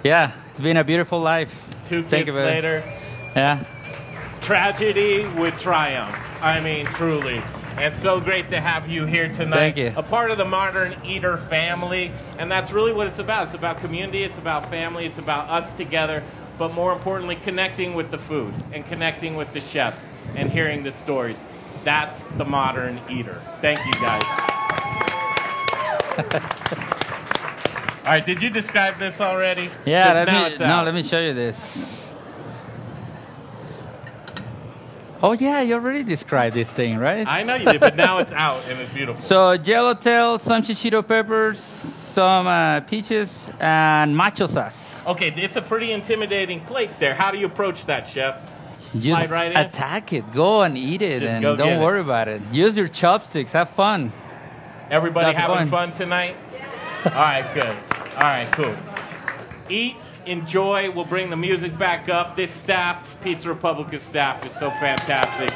yeah, it's been a beautiful life. Two Thank kids later, Yeah. tragedy with triumph. I mean, truly. And so great to have you here tonight. Thank you. A part of the Modern Eater family. And that's really what it's about. It's about community, it's about family, it's about us together, but more importantly, connecting with the food and connecting with the chefs and hearing the stories. That's the Modern Eater. Thank you, guys. [laughs] All right, did you describe this already? Yeah, let me, no, let me show you this. Oh yeah, you already described this thing, right? I know you did, but now it's out and it's beautiful. So yellowtail, some shishito peppers, some uh, peaches, and macha sauce. Okay, it's a pretty intimidating plate there. How do you approach that, chef? Just Slide right in? attack it. Go and eat it, Just and don't get it. worry about it. Use your chopsticks. Have fun. Everybody That's having fun. fun tonight? All right, good. All right, cool. Eat, enjoy. We'll bring the music back up. This staff, Pizza Republica staff, is so fantastic.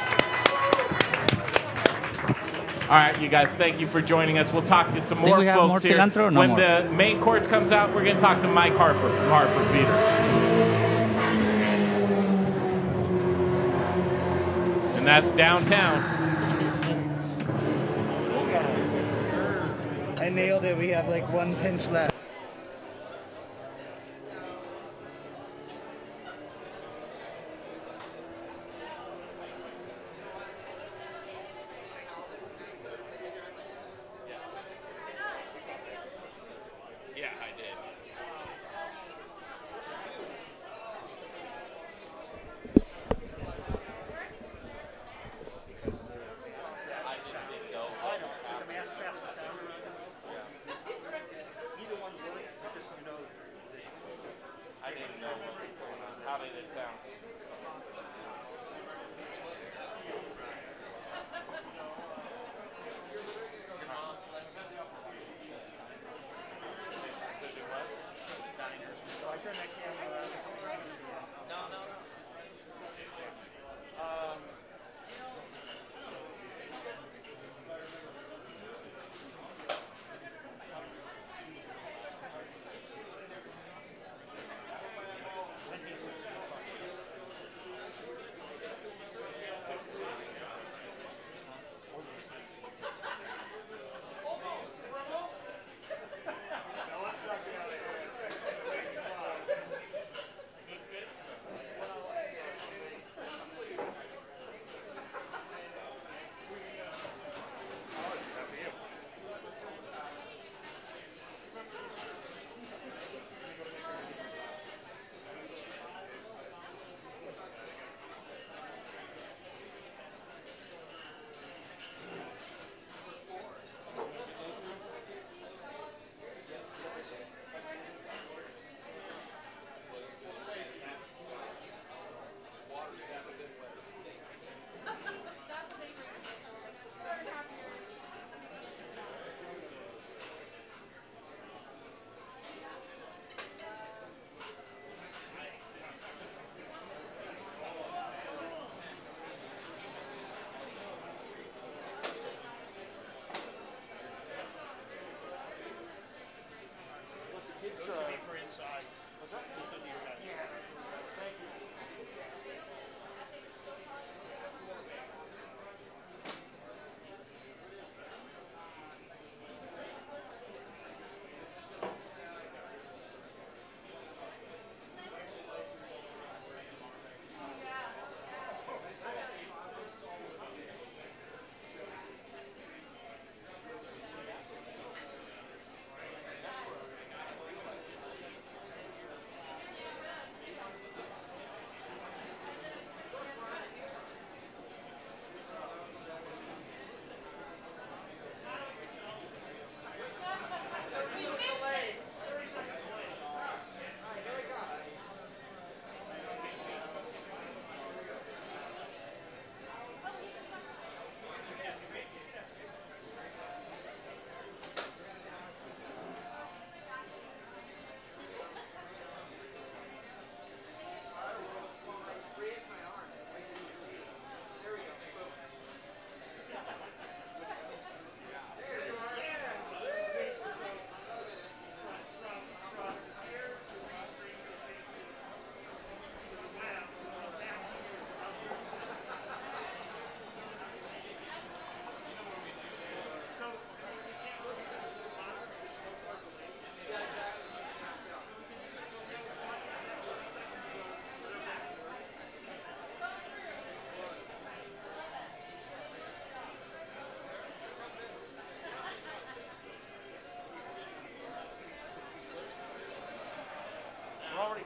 All right, you guys, thank you for joining us. We'll talk to some more folks more here. no when more? the main course comes out, we're going to talk to Mike Harper from Harper Feeder. And that's downtown. I nailed it. We have like one pinch left.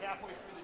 Halfway through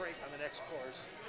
break on the next course.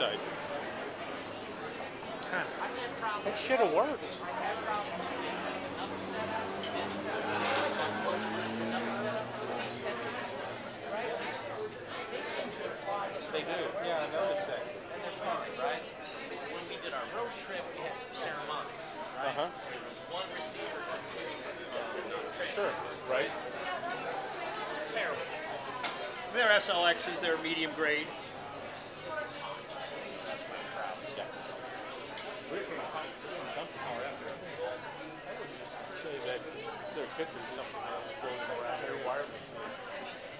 Side. That should have worked. They do. Yeah, I noticed that. And they're fine, right? When we did our road trip, we had some ceremonics, right? Uh-huh. There was one receiver to two uh, Sure. Right. Terrible. They're SLXs, they're medium grade. This is hot. That's my crowd. Yeah. We're going to dump power after. I would just say that there could be something else floating around here wirelessly.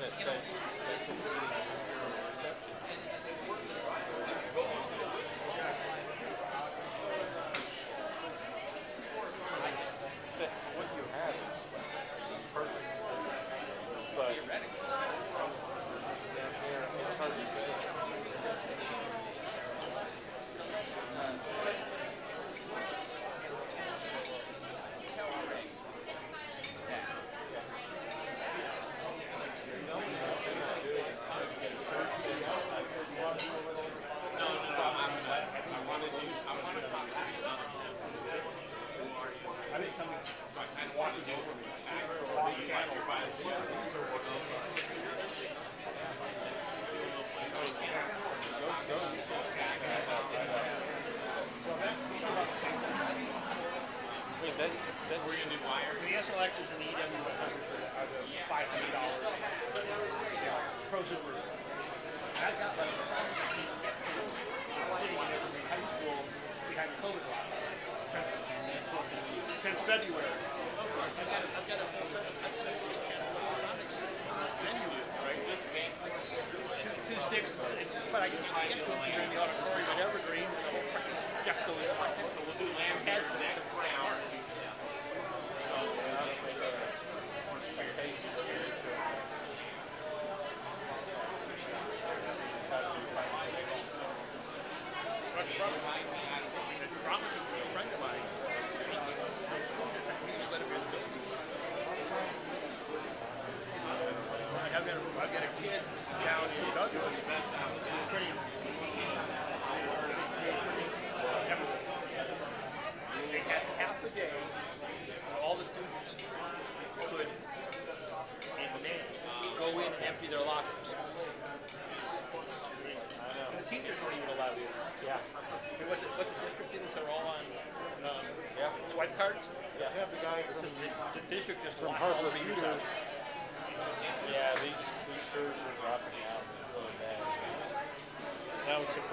That, that's, that's impeding Thank you.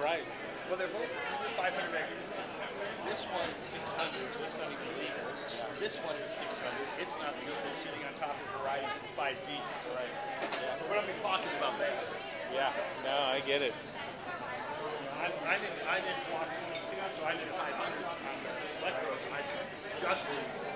I surprised. Well, they're both 500 meg. This one's 600, so it's not even legal. This one is 600. It's not legal. They're sitting on top of Verizon 5G. Right. Yeah. So we're not even talking about that. Yeah. No, I get it. I'm, I'm in, I'm in Washington, so I'm in 500 on the electros. I just that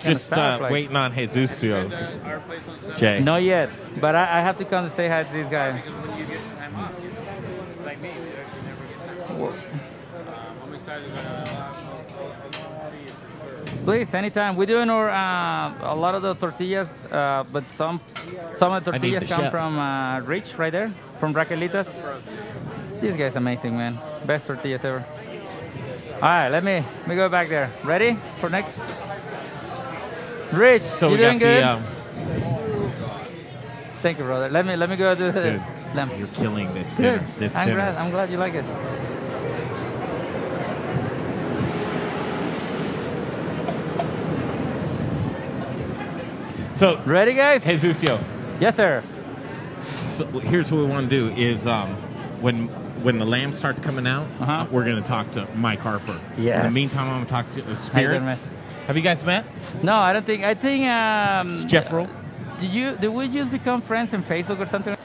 Just uh, like- waiting on Jesus to. Jay. Not yet, but I, I have to come and say hi to this guy. When you get time off, you know, like me, you actually never get time Well- off. I'm excited to see you for sure. Please, anytime. We're doing our uh, a lot of the tortillas, uh, but some some of the tortillas the come chef. from uh, Rich right there, from Raquelitas. This guy's amazing, man. Best tortillas ever. All right, let me let me go back there. Ready for next? Rich, So you doing good? the. Um, Thank you, brother. Let me let me go do the Dude, lamb. you're killing this Good. dinner. This I'm dinner. glad. I'm glad you like it. So ready, guys? Hey, Jesusio. Yes, sir. So here's what we want to do: is um, when when the lamb starts coming out, uh we're going to talk to Mike Harper. Yeah. In the meantime, I'm going to talk to uh, Spirits. Have you guys met? No, I don't think. I think. Um, Jeffro. Did you? Did we just become friends on Facebook or something?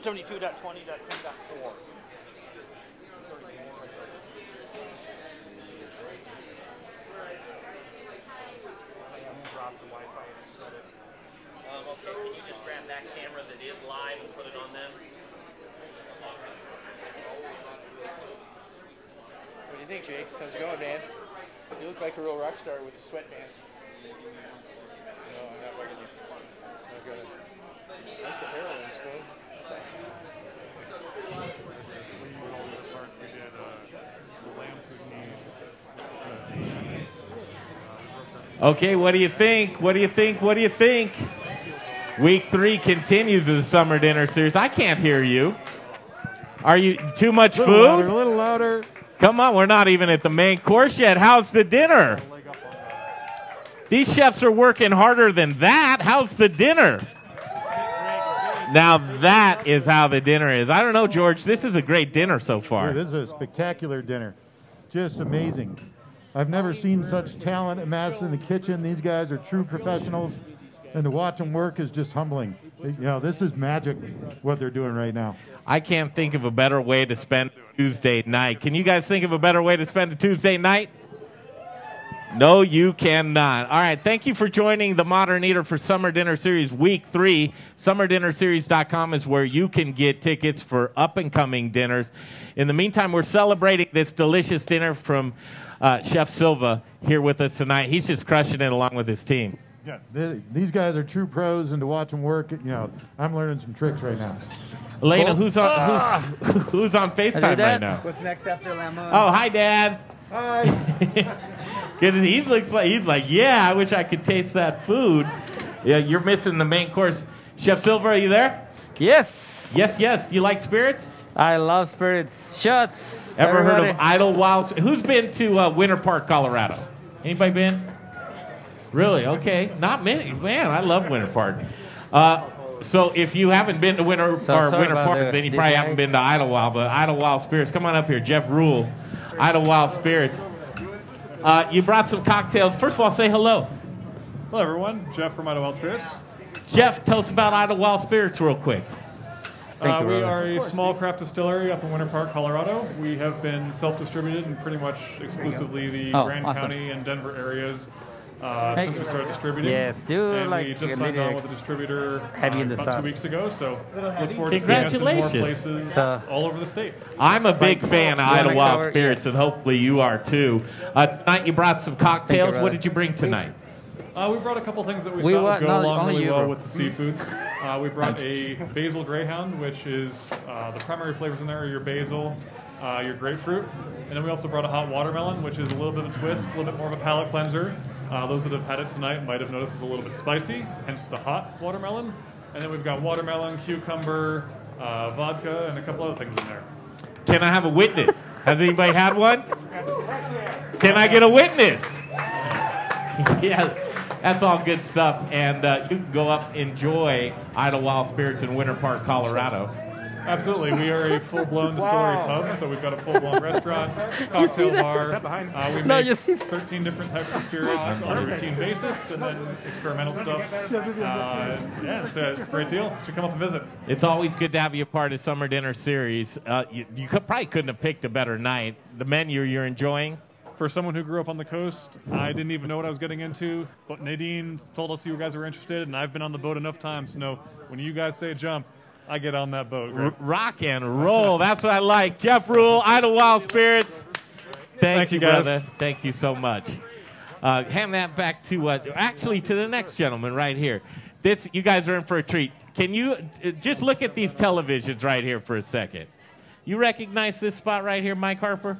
Can you just grab that camera that is live and put it on them? What do you think, Jake? How's it going, man? You look like a real rock star with the sweatbands. Okay, what do you think? What do you think? What do you think? Week three continues the summer dinner series. I can't hear you. Are you too much Little food? louder, a little louder. Come on, we're not even at the main course yet. How's the dinner? These chefs are working harder than that. How's the dinner? Now that is how the dinner is. I don't know, George. This is a great dinner so far. Yeah, this is a spectacular dinner. Just amazing. I've never seen such talent amassed in the kitchen. These guys are true professionals, and to watch them work is just humbling. You know, this is magic what they're doing right now. I can't think of a better way to spend Tuesday night. Can you guys think of a better way to spend a Tuesday night? No, you cannot. All right, thank you for joining the Modern Eater for Summer Dinner Series Week 3. SummerDinnerSeries.com is where you can get tickets for up and coming dinners. In the meantime, we're celebrating this delicious dinner from uh, Chef Silva here with us tonight. He's just crushing it along with his team. Yeah, they, these guys are true pros, and to watch them work, you know, I'm learning some tricks right now. Elena, who's on who's, who's on FaceTime right now? What's next after Lamont? Oh, hi, Dad. Hi. [laughs] Good. He looks like he's like, yeah. I wish I could taste that food. Yeah, you're missing the main course. Chef Silva, are you there? Yes. Yes, yes. You like spirits? I love spirits. Shots. Ever heard everybody. of Idlewild? Who's been to uh, Winter Park, Colorado? Anybody been? Really? Okay. Not many. Man, I love Winter Park. Uh, so if you haven't been to Winter So or Winter Park, the- then you probably guys. haven't been to Idlewild. But Idlewild Spirits, come on up here. Jeff Rule, Idlewild Spirits. Uh, you brought some cocktails. First of all, say hello. Hello, everyone. Jeff from Idlewild Spirits. Jeff, tell us about Idlewild Spirits real quick. Uh, we are a small craft distillery up in Winter Park, Colorado. We have been self-distributed in pretty much exclusively the Oh, Grand awesome. County and Denver areas uh, Hey. since we started distributing. Yes, do and like we just signed little on with a distributor heavy uh, in the about sauce. two weeks ago. So look forward to seeing us in more places Uh, all over the state. I'm a big fan of You wanna Idlewild cover- Spirits, and hopefully you are too. Uh, tonight you brought some cocktails. brother. what did you bring tonight? Uh, we brought a couple things that we, We thought want- would go no, along really you, well bro. with the seafood. [laughs] Uh, we brought a basil greyhound, which is uh, the primary flavors in there are your basil, uh, your grapefruit, and then we also brought a hot watermelon, which is a little bit of a twist, a little bit more of a palate cleanser. Uh, those that have had it tonight might have noticed it's a little bit spicy, hence the hot watermelon. And then we've got watermelon, cucumber, uh, vodka, and a couple other things in there. Can I have a witness? Has anybody had one? Can I get a witness? yeah, that's all good stuff. And uh, you can go up enjoy Idlewild Spirits in Winter Park, Colorado. Absolutely. We are a full-blown distillery pub, so we've got a full-blown restaurant, [laughs] cocktail that? bar. Is that behind? Uh, we No, make you see- 13 different types of spirits on a routine basis, and then experimental stuff. Uh, yeah, it's, a, it's a great deal. You should come up and visit. It's always good to have you a part of Summer Dinner Series. Uh, you you could, probably couldn't have picked a better night. The menu you're enjoying. For someone who grew up on the coast, I didn't even know what I was getting into, but Nadine told us you guys were interested, and I've been on the boat enough times to know when you guys say jump, I get on that boat. Rock and roll. That's what I like. Jeff Rule, Idlewild Spirits. Thank, Thank you, you, guys. brother. Thank you so much. Uh, hand that back to uh, actually to the next gentleman right here. This you guys are in for a treat. Can you uh, just look at these televisions right here for a second? You recognize this spot right here, Mike Harper?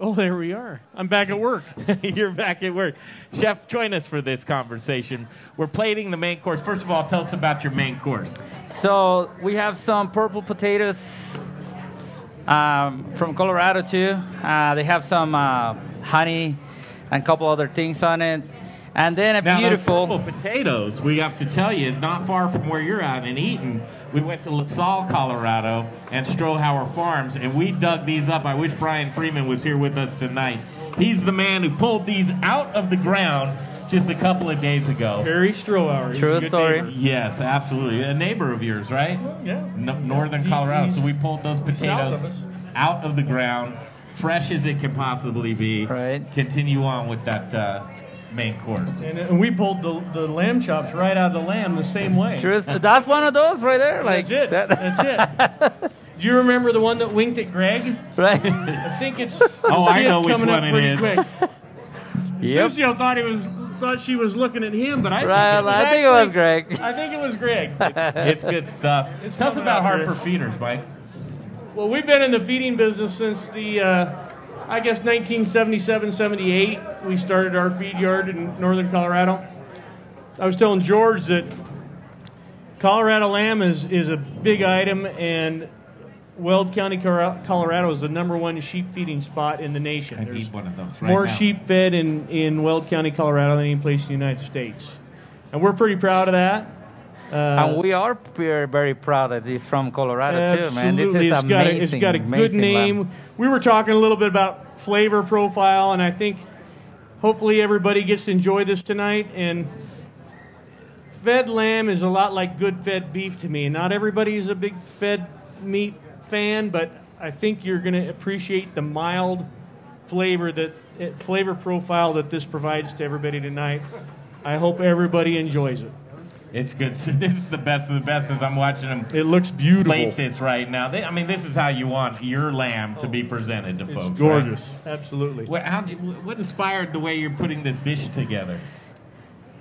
[laughs] Oh, there we are. I'm back at work. [laughs] You're back at work. Chef, join us for this conversation. We're plating the main course. First of all, tell us about your main course. So we have some purple potatoes um, from Colorado too. Uh, they have some uh, honey and a couple other things on it, and then a Now, beautiful. purple potatoes, we have to tell you, not far from where you're at in Eaton, we went to LaSalle, Colorado, and Strohauer Farms, and we dug these up. I wish Brian Freeman was here with us tonight. He's the man who pulled these out of the ground just a couple of days ago. Barry Strohauer. He's a True story. neighbor. Yes, absolutely. A neighbor of yours, right? Yeah. No, northern He- Colorado. So we pulled those south of potatoes out of the ground, fresh as it can possibly be. Right. Continue on with that uh, main course. And, and we pulled the, the lamb chops right out of the lamb the same way. True. That's one of those right there. Like That's it. that- That's it. [laughs] Do you remember the one that winked at Greg? Right. I think it's. [laughs] Oh, I know which coming up one it pretty. Quick. [laughs] Yep. Sucio thought he was thought she was looking at him, but I Right, think it was I think it was Greg. I think it was Greg. It's good stuff. It's Tell us about out here. Harper Feeders, Mike. Well, we've been in the feeding business since the, uh, I guess, 1977, 78. We started our feed yard in northern Colorado. I was telling George that Colorado lamb is, is a big item, and Weld County, Colorado is the number one sheep feeding spot in the nation. I There's need one of those right more now. sheep fed in, in Weld County, Colorado than any place in the United States. And we're pretty proud of that. Uh, and we are very, very proud that he's from Colorado too, man. This is it's got, a, amazing. it's got a good name. lamb. We were talking a little bit about flavor profile, and I think hopefully everybody gets to enjoy this tonight. And fed lamb is a lot like good fed beef to me. Not everybody is a big fed meat fan, but I think you're going to appreciate the mild flavor that eh, flavor profile that this provides to everybody tonight. I hope everybody enjoys it. It's good. [laughs] This is the best of the best as I'm watching them. It looks beautiful. Plate this right now. They, I mean, this is how you want your lamb to be presented to folks. right? Gorgeous. Absolutely. What, how you, what inspired the way you're putting this dish together?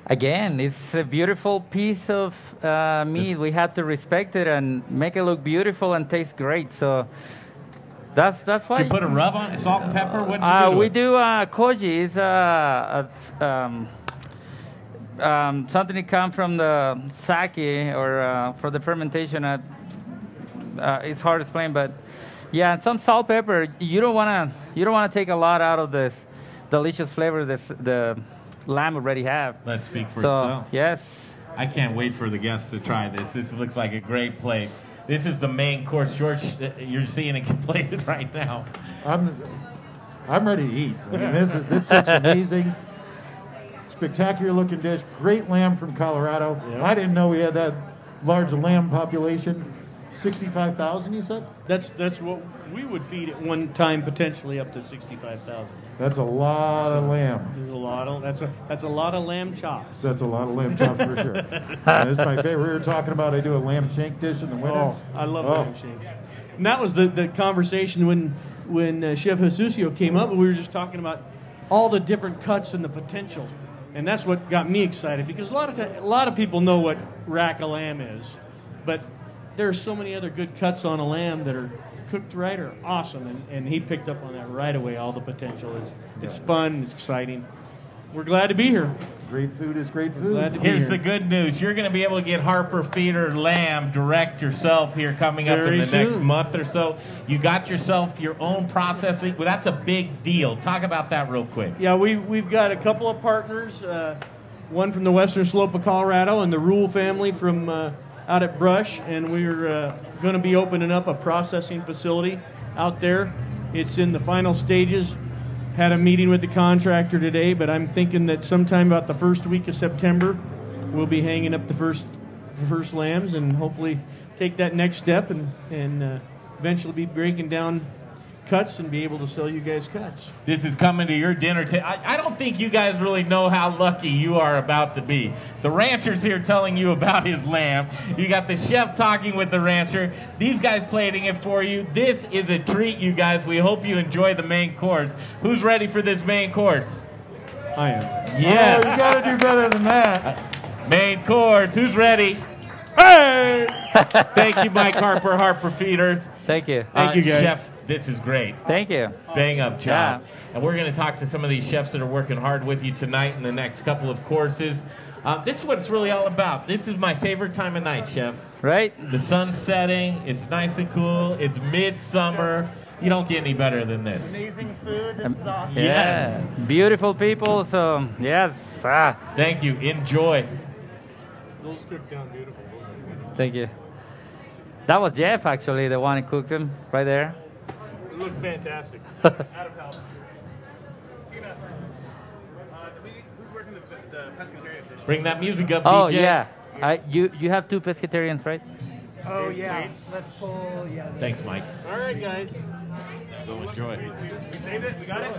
Again, it's a beautiful piece of uh, meat. we have to respect it and make it look beautiful and taste great. So that's that's why. Did you put a rub on it? Salt and pepper? What did you Uh, do? we it? do uh, koji. It's uh, a, um, um, something that comes from the sake or uh, from the fermentation. Uh, uh, it's hard to explain, but yeah, some salt, pepper. You don't wanna you don't wanna take a lot out of this delicious flavor that the lamb already have. Let's speak for so, itself. Yes. I can't wait for the guests to try this. This looks like a great plate. This is the main course. George, uh, you're seeing it [laughs] plated right now. I'm, I'm ready to eat. I mean, this, is, this looks amazing. Spectacular looking dish. Great lamb from Colorado. I didn't know we had that large lamb population. 65,000, you said? That's that's what we would feed at one time, potentially up to sixty-five thousand. That's a lot of lamb. There's a lot of that's a that's a lot of lamb chops. That's a lot of lamb chops for sure. [laughs] It's my favorite. We were talking about I do a lamb shank dish in the winter. Oh, I love Oh. lamb shanks. And that was the, the conversation when when uh, Chef Jesusio came up, and we were just talking about all the different cuts and the potential, and that's what got me excited because a lot of ti- a lot of people know what rack of lamb is, but there are so many other good cuts on a lamb that are cooked right are awesome, and, and he picked up on that right away. All the potential is it's fun, it's exciting. We're glad to be here. Great food is great food. Glad to be Here's here. the good news. You're going to be able to get Harper Feeder Lamb direct yourself here coming up Very in the next month or so. You got yourself your own processing. Well, that's a big deal. Talk about that real quick. Yeah, we, we've got a couple of partners, uh, one from the western slope of Colorado and the Rule family from uh, out at Brush, and we're uh, going to be opening up a processing facility out there. It's in the final stages. Had a meeting with the contractor today, but I'm thinking that sometime about the first week of September, we'll be hanging up the first the first lambs and hopefully take that next step and, and uh, eventually be breaking down cuts and be able to sell you guys cuts. This is coming to your dinner table. I, I don't think you guys really know how lucky you are about to be. The rancher's here telling you about his lamb. You got the chef talking with the rancher. These guys plating it for you. This is a treat, you guys. We hope you enjoy the main course. Who's ready for this main course? I am. Yes. Oh, you got to do better than that. Main course. Who's ready? Hey! [laughs] Thank you, Mike Harper, Harper Feeders. Thank you. Thank uh, you, guys. Chef, this is great. Thank you. Bang up job. And we're going to talk to some of these chefs that are working hard with you tonight in the next couple of courses. Uh, this is what it's really all about. This is my favorite time of night, Chef. Right? The sun's setting. It's nice and cool. It's midsummer. You don't get any better than this. Amazing food. This is awesome. Yeah. Beautiful people. So yes. Ah. Thank you. Enjoy. Those cook down beautiful. Thank you. That was Jeff actually, the one who cooked them right there. They look fantastic. [laughs] Out of house. Tina, uh, do we, who's working the, the pescatarian fish? Bring that music up, Oh DJ. yeah. I, you you have two pescatarians, right? Oh yeah. Let's pull. Yeah. Thanks, Mike. All right, guys. Go enjoy. We, we, we saved it. We got it.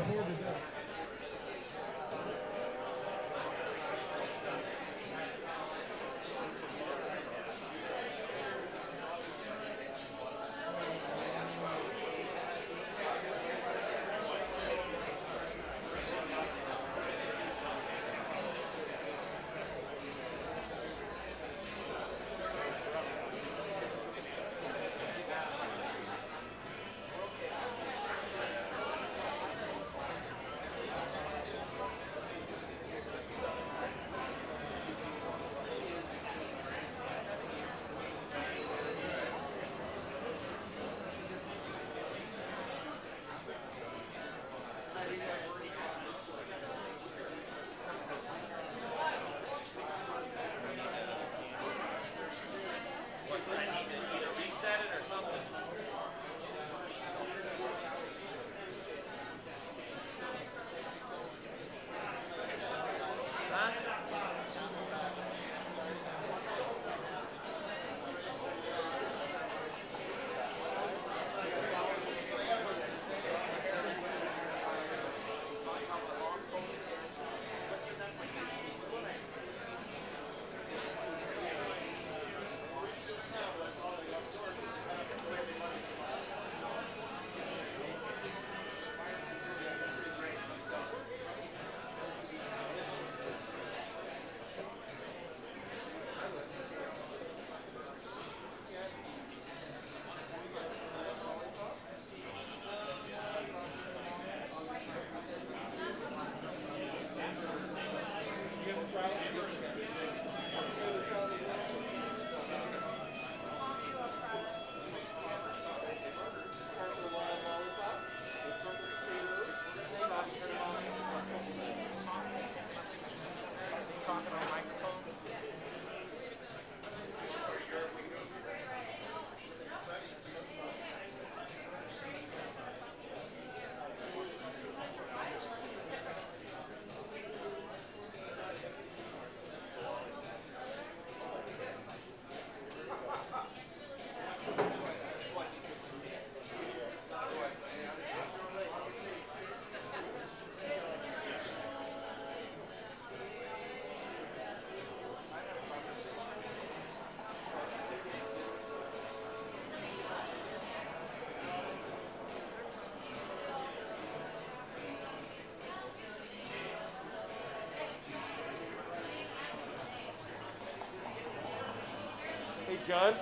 John.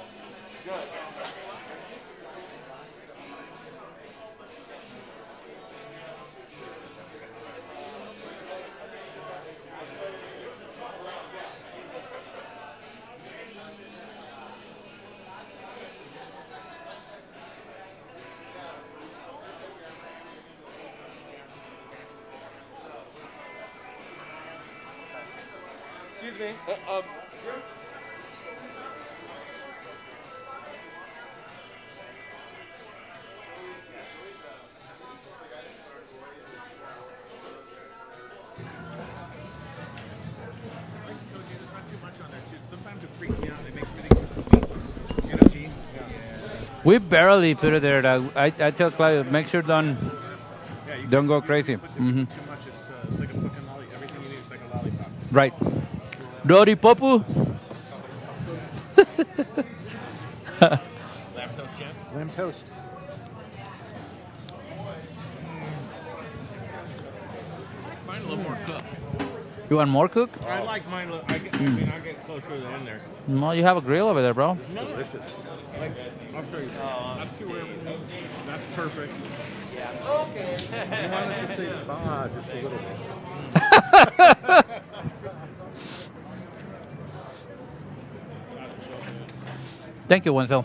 Excuse me. Uh, um, We barely put it there. That I, I tell Claudio, make sure don't don't go crazy. hmm Too much, it's, uh, it's like a fucking lolly. Everything you need is like. Right. Dory Popu. [laughs] lamb toast, Jen? Lamb toast. Mine a little more cooked. You want more cook? I like mine. a little- I, get, I Mm. mean, I get closer to the end there. No, you have a grill over there, bro. No, delicious. Like, I'll show you. Not too rare for me. That's perfect. Yeah. Okay. You wanted to say bah just a little bit. [laughs] Thank you, Wenzel.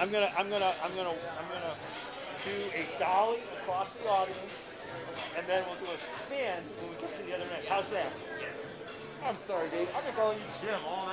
I'm gonna. I'm gonna. I'm gonna. I'm gonna do a dolly across the audience, and then we'll do a spin when we get to the other end. How's that? Yes. I'm sorry, Dave. I've been calling you Jim all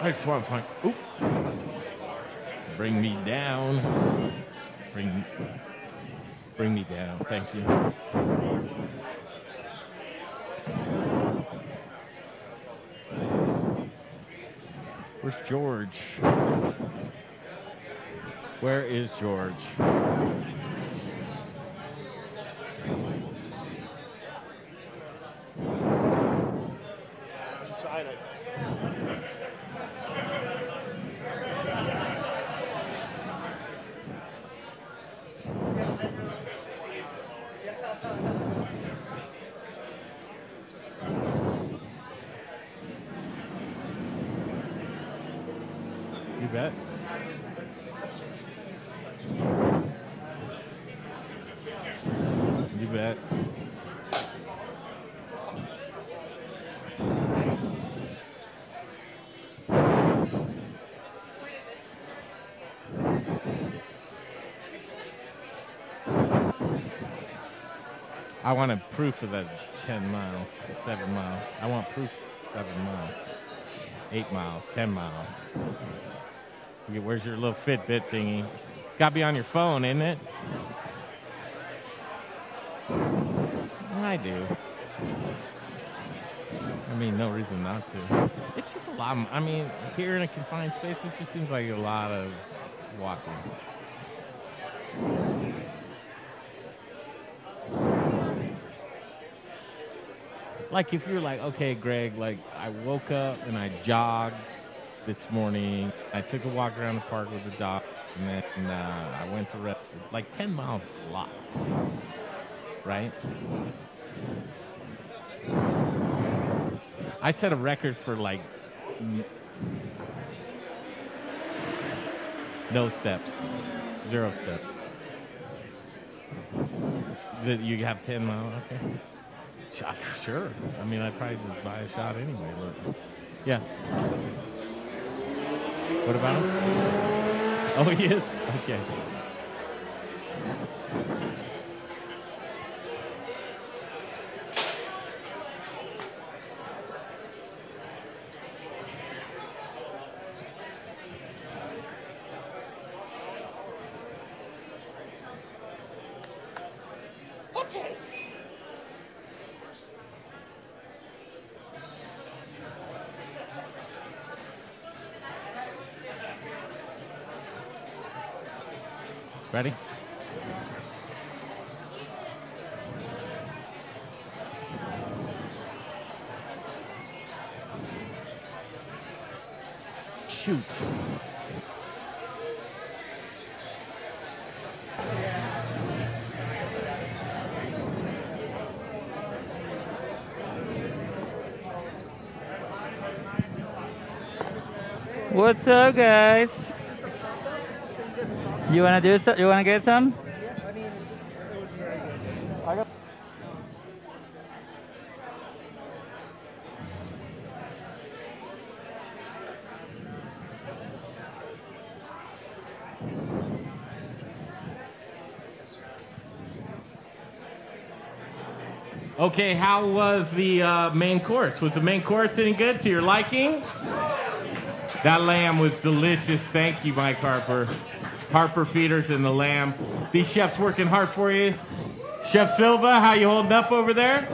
I just want to find. Oop. Bring me down. Bring. Bring me down. Thank you. Where's George? Where is George? You bet. You bet. I want a proof of that 10 miles, 7 miles. I want proof 7 miles, 8 miles, 10 miles. Where's your little Fitbit thingy? It's got to be on your phone, isn't it? I do. I mean, no reason not to. It's just a lot. I mean, here in a confined space, it just seems like a lot of walking. Like if you're like, okay, Greg, like I woke up and I jogged this morning. I took a walk around the park with the dog, and then uh, I went to rest. Like 10 miles is a lot, right? I set a record for like no steps, zero steps. That you have 10 miles, okay? Shot, sure. I mean, I'd probably just buy a shot anyway, but yeah. What about him? Oh, he is? Okay. Okay. What's up, guys? You wanna do so? You wanna get some? Okay, how was the uh, main course? Was the main course any good to your liking? That lamb was delicious. Thank you, Mike Harper. Harper Feeders and the lamb. These chefs working hard for you. Chef Silva, how you holding up over there?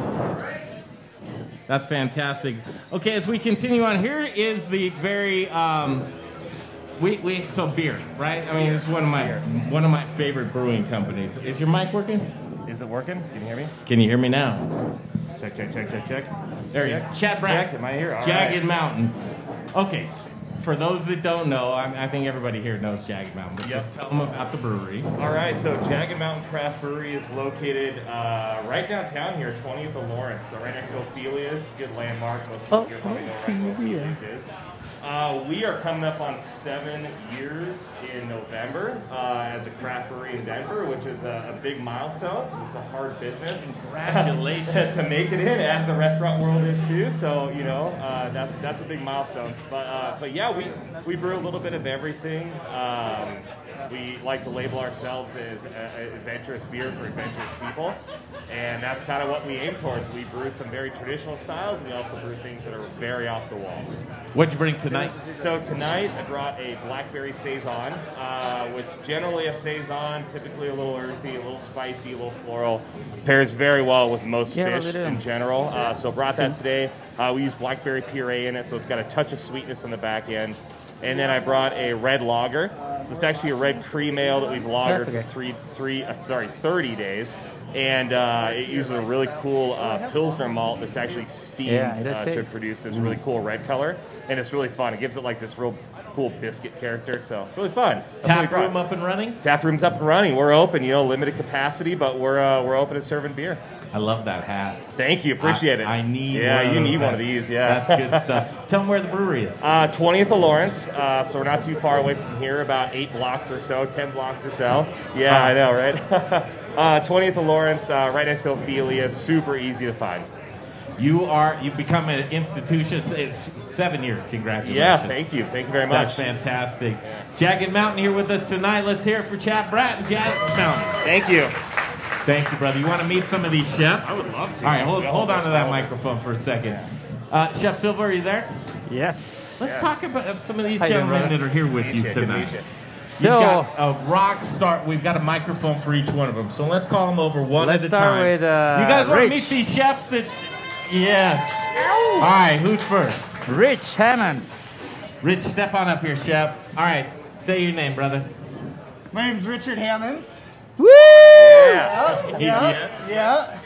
That's fantastic. Okay, as we continue on, here is the very um, we, we so beer, right? I mean, it's one of my one of my favorite brewing companies. Is your mic working? Is it working? Can you hear me? Can you hear me now? Check, check, check, check, check. There you go. Check. Chad Brown. Check. Am I here? All Jagged right. Mountain. Okay. For those that don't know, I, I think everybody here knows Jagged Mountain, but Yep. just tell them about the brewery. All right, so Jagged Mountain Craft Brewery is located uh, right downtown here, 20th of Lawrence. So right next to Ophelia's, it's a good landmark. Most people Oh, here probably know right where Ophelia's is. Uh, we are coming up on seven years in November uh, as a craft brewery in Denver, which is a, a big milestone. It's a hard business. Congratulations. [laughs] to make it in, as the restaurant world is too. So you know, uh, that's that's a big milestone. But uh, but yeah, we we brew a little bit of everything. Um, we like to label ourselves as an adventurous beer for adventurous people, and that's kind of what we aim towards. We brew some very traditional styles. We also brew things that are very off the wall. What'd you bring tonight? So tonight I brought a blackberry saison, uh, which generally a saison, typically a little earthy, a little spicy, a little floral, pairs very well with most Yeah, fish in general. Uh, so brought that today. Uh, we use blackberry puree in it, so it's got a touch of sweetness on the back end. And then I brought a red lager. So it's actually a red cream ale that we've lagered for three, three, uh, sorry, 30 days. And uh, it uses a really cool uh, pilsner malt that's actually steamed Yeah, uh, to produce this really cool red color, and it's really fun. It gives it like this real cool biscuit character, so really fun. That's we Tap room up and running? Tap room's up and running. We're open. You know, limited capacity, but we're uh, we're open to serving beer. I love that hat. Thank you. Appreciate it. I need Yeah, one of you need one of these. Yeah, That's good stuff. [laughs] Tell them where the brewery is. Uh, 20th of Lawrence, uh, so we're not too far away from here, about eight blocks or so, 10 blocks or so. Yeah, I know, right? [laughs] uh, 20th of Lawrence, uh, right next to Ophelia, super easy to find. You are you've become an institution. It's seven years. Congratulations. Yeah, thank you. Thank you very much. That's fantastic. Jagged Mountain here with us tonight. Let's hear it for Chad Bratton. Jagged Mountain. Thank you. Thank you, brother. You want to meet some of these chefs? I would love to. All right, hold, hold on to that all of us. microphone for a second. Uh, Chef Silva, are you there? Yes. Let's Yes. talk about some of these How gentlemen that are here with you you. Tonight. meet you. You've got a rock star. We've got a microphone for each one of them. So let's call them over one Let's at a start time. with, uh, you guys want to meet these chefs that? Yes. All right, who's first? Rich Hammond. Rich, step on up here, chef. All right, say your name, brother. My name is Richard Hammonds. Woo! Yeah, yeah, Yeah. yeah.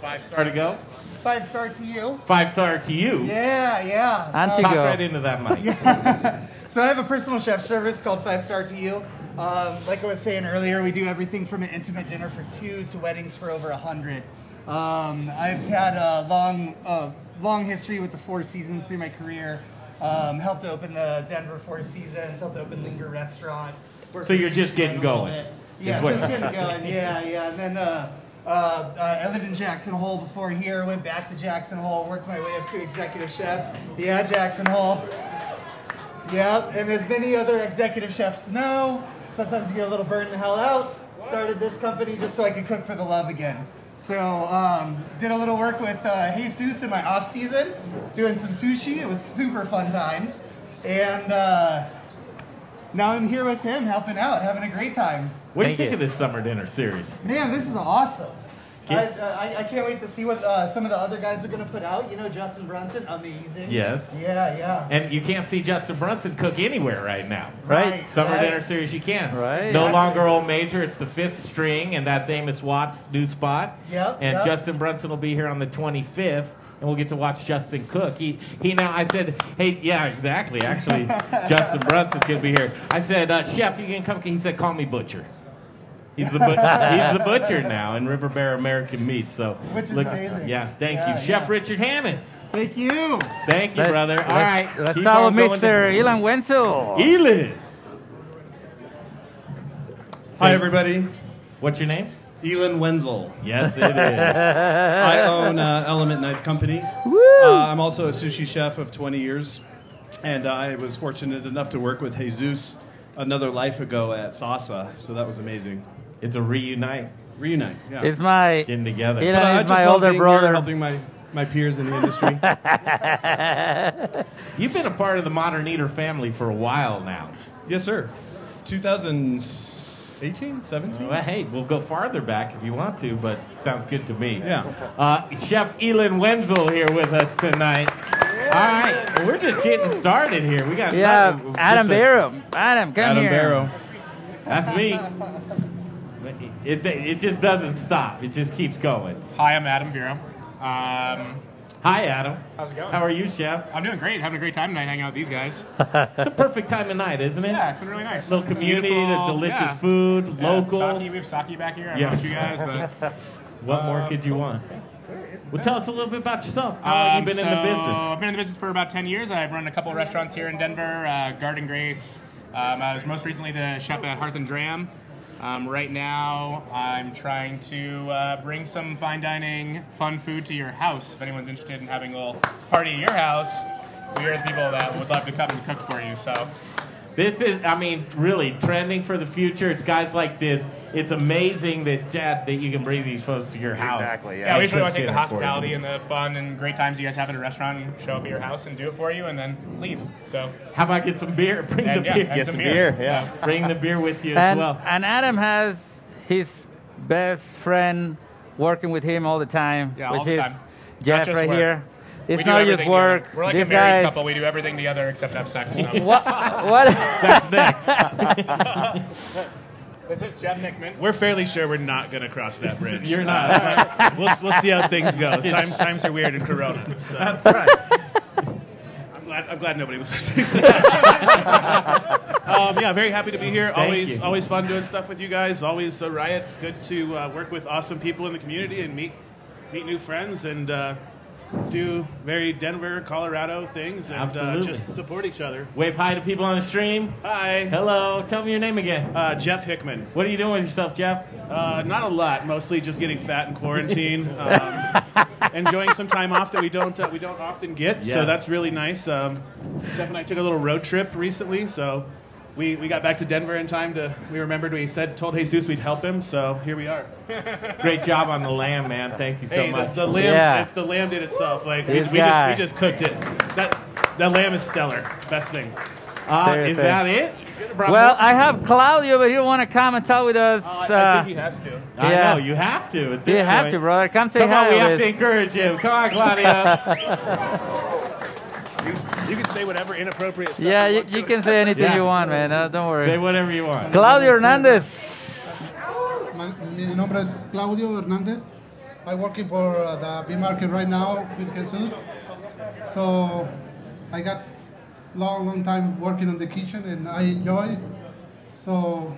Five star to go. Five star to you. Five star to you. Yeah, yeah. And Talk Um, right into that mic. [laughs] So I have a personal chef service called Five Star to You. Um, like I was saying earlier, we do everything from an intimate dinner for two to weddings for over a hundred. Um, I've had a long, uh, long history with the Four Seasons through my career. Um, helped open the Denver Four Seasons. Helped open Linger Restaurant. So you're just getting Run a little going, bit. is Yeah, just getting going. Yeah, yeah. And then uh, uh, uh, I lived in Jackson Hole before here. Went back to Jackson Hole. Worked my way up to executive chef. Yeah, Jackson Hole. Yep, and as many other executive chefs know, sometimes you get a little burned the hell out. Started this company just so I could cook for the love again. So um, did a little work with uh, Jesus in my off season, doing some sushi. It was super fun times, and uh, now I'm here with him, helping out, having a great time. What do you think of this summer dinner series? Man, this is awesome. I, Get- I, I can't wait to see what uh, some of the other guys are going to put out. You know, Justin Brunson, amazing. Yes. Yeah, yeah. And you can't see Justin Brunson cook anywhere right now. Right, Summer right. dinner series, you can. Right. No longer Old Major, it's the fifth string, and that's Amos Watt's new spot. Yep, And yep. Justin Brunson will be here on the 25th, and we'll get to watch Justin cook. He, he now, I said, hey, yeah, exactly. Actually, [laughs] Justin Brunson's going to be here. I said, uh, Chef, you can come. He said, call me Butcher. He's the, but- he's the butcher now in River Bear American Meats. So, Which is look- amazing. Yeah, thank Yeah, you, Chef yeah. Richard Hammonds. Thank you. Thank you, Let's- brother. All right, let's- right, keep start with to- Mr. Elon Wenzel. Elon. Hi, everybody. What's your name? Elon Wenzel. Yes, it is. [laughs] I own uh, Element Knife Company. Woo! Uh, I'm also a sushi chef of 20 years, and I was fortunate enough to work with Jesus another life ago at Sasa, so that was amazing. It's a reunite. Reunite, yeah. It's my Getting together. Elon But I is just my love older being here, brother. helping my, my peers in the industry. [laughs] You've been a part of the Modern Eater family for a while now. yes, sir. 2018, 17? Well, hey, we'll go farther back if you want to, but sounds good to me. Yeah. Uh, Chef Elon Wenzel here with us tonight. All right, well, we're just getting started here. We got Yeah, nothing- Adam Barrow. Adam, come Adam here. Barrow. That's me. It, it just doesn't stop. It just keeps going. Hi, I'm Adam Barrow. Um, Hi, Adam. how's it going? How are you, Chef? I'm doing great. Having a great time tonight hanging out with these guys. [laughs] It's a perfect time of night, isn't it? Yeah, it's been really nice. Little community, the delicious yeah. food, Yeah, local. Sake, we have sake back here. I don't Yes. you guys, but [laughs] What more Um, could you want? Well, tell us a little bit about yourself. How long have Um, you been in the business? I've been in the business for about 10 years. I've run a couple of restaurants here in Denver, uh, Garden Grace. Um, I was most recently the chef at Hearth and Dram. Um, right now, I'm trying to uh, bring some fine dining, fun food to your house. If anyone's interested in having a little party at your house, we are the people that would love to come and cook for you. So, This is, I mean, really trending for the future. It's guys like this. It's amazing that Chad, that you can bring these folks to your house. Exactly. Yeah, and we usually want to take the dinner for them. hospitality and the fun and great times you guys have at a restaurant and show up at your house and do it for you and then leave. So. How about get some beer? [laughs] Bring And, the yeah, beer. and some beer, yeah. Bring the beer with you as well. and Adam has his best friend working with him all the time, Yeah, which all the is time. Jeff right work. here. We It's do not everything just work. Together. We're like These a married guys, couple. We do everything together except have sex. So. [laughs] What? what? That's next. [laughs] This is Jeff Nickman. We're fairly sure we're not going to cross that bridge. You're not. Uh, we'll, we'll see how things go. [laughs] Times, times are weird in Corona. So. That's right. [laughs] I'm glad, I'm glad nobody was listening. [laughs] um, yeah, very happy to be here. Thank always, you. always fun doing stuff with you guys. Always a riot. It's good to uh, work with awesome people in the community and meet meet new friends and uh, do very Denver, Colorado things and uh, just support each other. Wave hi to people on the stream. Hi. Hello. Tell me your name again. Uh, Jeff Hickman. What are you doing with yourself, Jeff? Uh, not a lot. Mostly just getting fat in quarantine. [laughs] Um, enjoying some time off that we don't uh, we don't often get. So that's really nice. Um, Jeff and I took a little road trip recently. So we, we got back to Denver in time to. We remembered we said told Jesus we'd help him. So here we are. Great job on the lamb, man. Thank you so hey, much. The, the lamb. It's the lamb did itself. Like we, we just we just cooked it. That that lamb is stellar. Best thing. Uh, that it? Well, I have Claudio, but he don't want to come and talk with us. I uh, think he has to. I yeah. know you have to. You this have to, brother. Come say Come hi. on, we have to encourage him. Come on, Claudia. [laughs] You can say whatever inappropriate stuff. Yeah, you you, you can say anything Yeah. you want, man. Uh, don't worry. Say whatever you want. Claudio Hernandez. Ma- Mi nombre es Claudio Hernández. I'm working for uh, the B market right now with Jesus. So I got long, long time working on the kitchen and I enjoy. So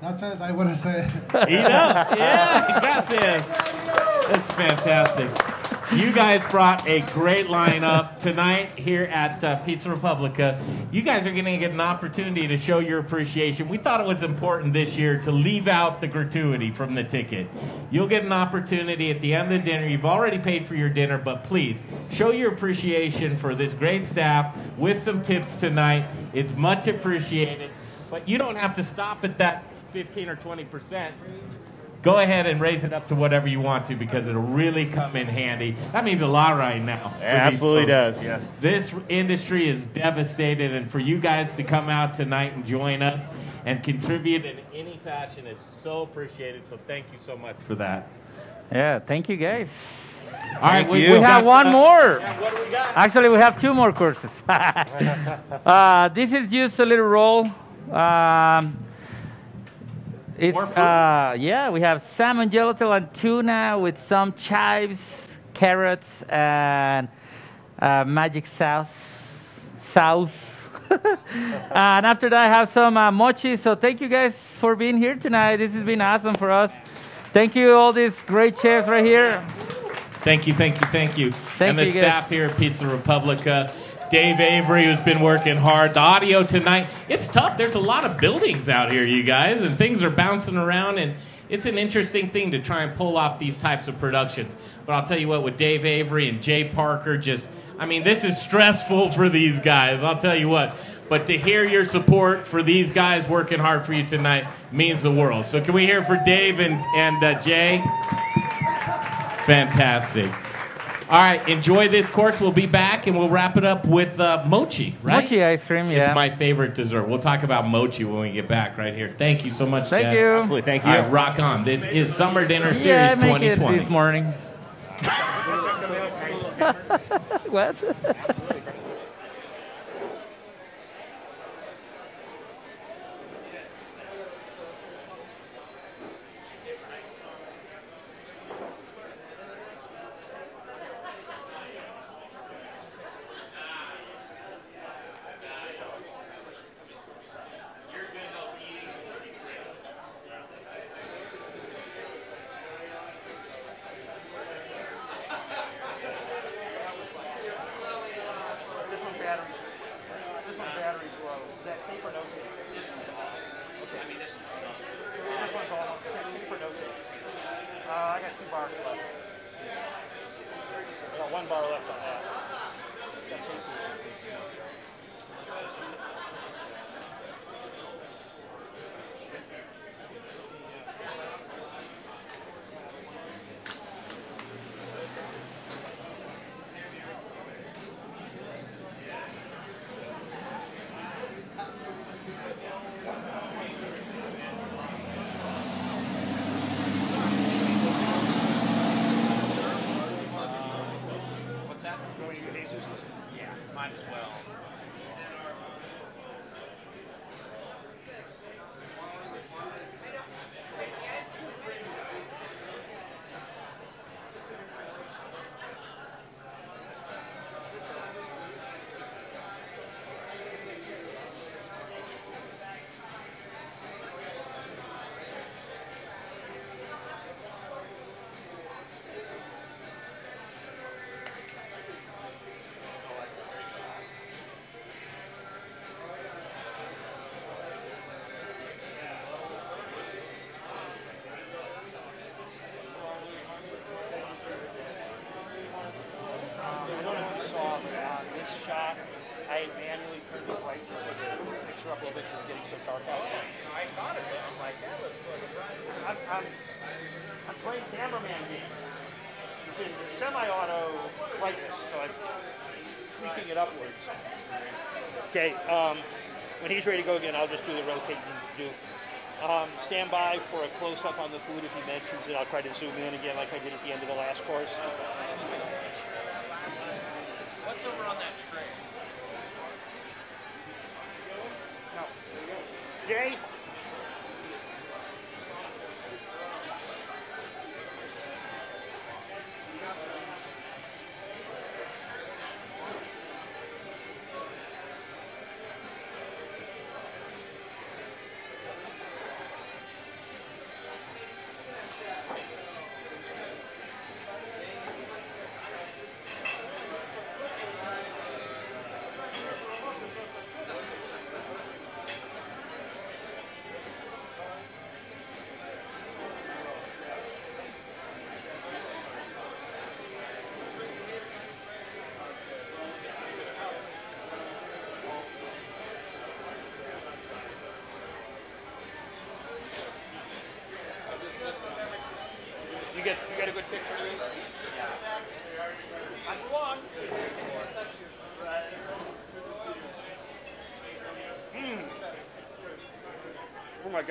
that's it. I want to say. Eat [laughs] up. Yeah, that's it. That's fantastic. You guys brought a great lineup tonight here at uh, Pizza Republica. You guys are going to get an opportunity to show your appreciation. We thought it was important this year to leave out the gratuity from the ticket. You'll get an opportunity at the end of the dinner. You've already paid for your dinner, but please show your appreciation for this great staff with some tips tonight. It's much appreciated. But you don't have to stop at that 15 or 20 percent go ahead and raise it up to whatever you want to because it'll really come in handy. That means a lot right now. It absolutely does, yes. This industry is devastated, and for you guys to come out tonight and join us and contribute in any fashion is so appreciated. So thank you so much for that. Yeah, thank you guys. All right, we, we- we have one uh, more. yeah, what do we got? Actually, we have two more courses. [laughs] uh, this is just a little roll. Um, it's uh, yeah, we have salmon gelatin and tuna with some chives, carrots, and uh, magic sauce. Sauce. [laughs] and after that, I have some uh, mochi. So thank you guys for being here tonight. This has been awesome for us. Thank you, all these great chefs right here. Thank you, thank you, thank you. Thank and the you, staff here at Pizza Republica. Dave Avery, who's been working hard. The audio tonight, it's tough. There's a lot of buildings out here, you guys, and things are bouncing around, and it's an interesting thing to try and pull off these types of productions. But I'll tell you what, with Dave Avery and Jay Parker, just, I mean, this is stressful for these guys. I'll tell you what. But to hear your support for these guys working hard for you tonight means the world. So can we hear for Dave and, and uh, Jay? Fantastic. All right, enjoy this course. We'll be back and we'll wrap it up with uh, mochi, right? Mochi ice cream, yeah. It's my favorite dessert. We'll talk about mochi when we get back right here. Thank you so much. Thank Jeff. you. Absolutely, thank you. All right, rock on. This is Summer Dinner Series yeah, I make it this morning. [laughs] what? [laughs]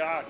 Oh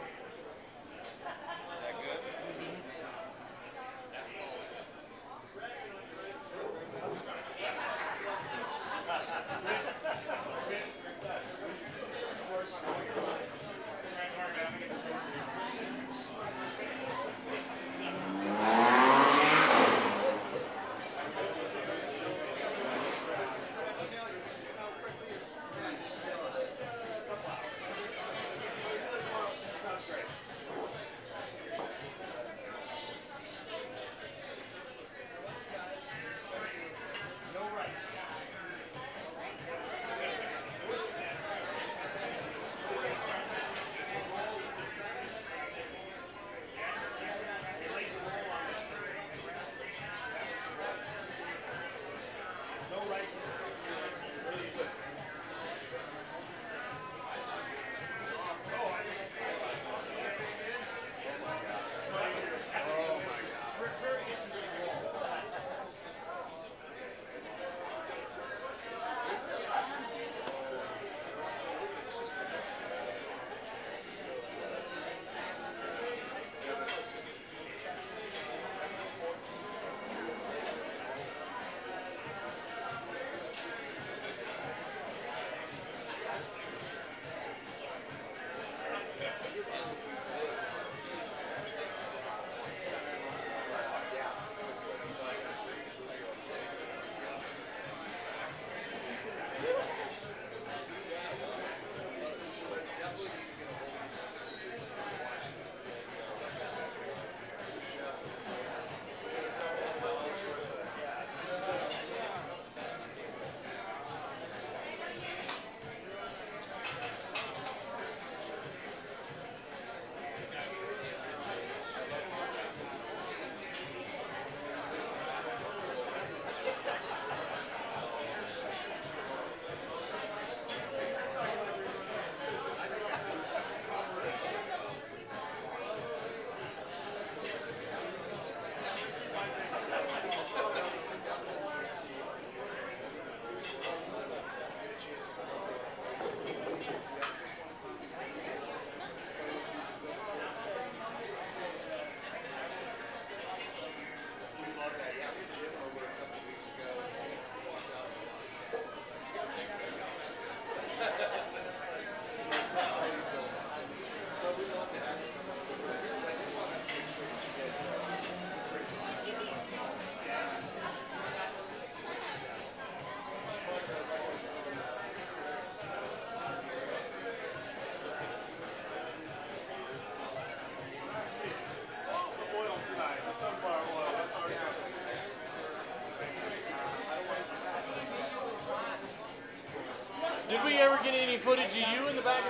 we ever get any footage of you in the back?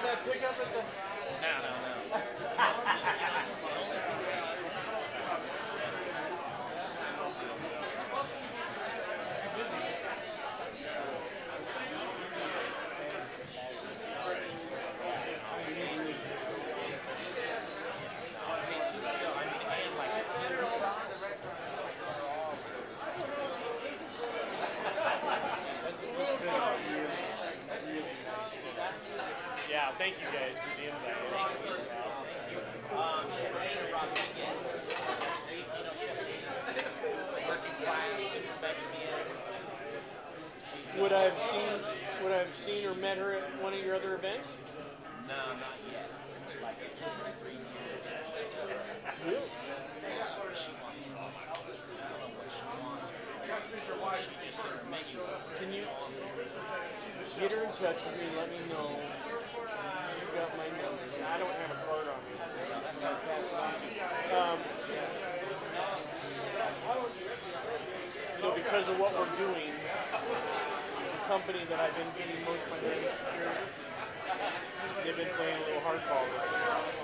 because of what we're doing, the company that I've been getting most of my daily security, they've been playing a little hardball this.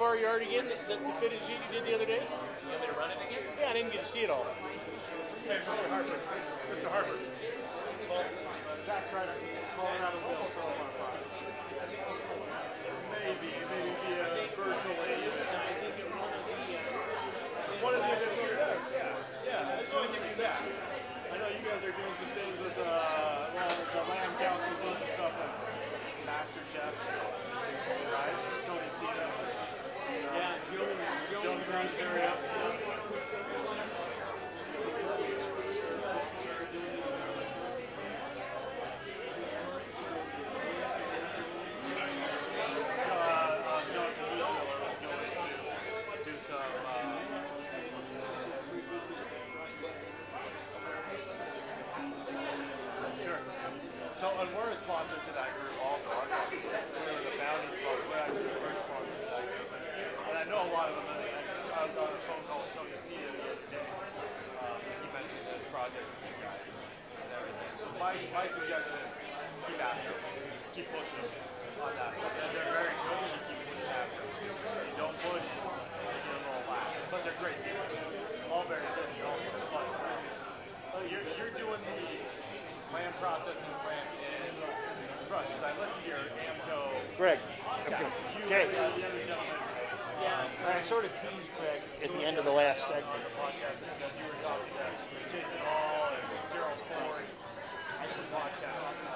My God. footage of our yard again? The, the footage you did the other day? You want me to run it again? Yeah, I didn't get to see it all. Hey, Mr. Harper. Mr. Harper. Zach Ryder, Colorado Hills, Maybe, maybe be a virtual aid. One of the events here does, yeah. Yeah, I just want to give you that. I know you guys are doing some things with, uh, well, the Lamb Council doing some stuff with Master Chef, right? Tony Cena. Yeah, Joe, Joe Green's very up. Sure. So, and we're a sponsor to that group also. Our company, so we're the founding sponsor. We're actually the first sponsor to that group. And I know a lot of them. I, mean, I was on a phone call with Tony Cia yesterday. Um, he mentioned this project with you guys and everything. So my, my suggestion is keep after them. Keep pushing them on that. And they're very good you keep pushing after them. You don't push, you get a little lax. But they're great people. All very good. They're all fun friends. Oh, you're, you're doing the land processing plant in Rush. Because I listened to your AMCO. Greg. Okay. You, uh, the other gentleman. Yeah, I sort of teased Greg at the end of the last segment. Jason Hall and Gerald Ford. I should podcast. Yeah,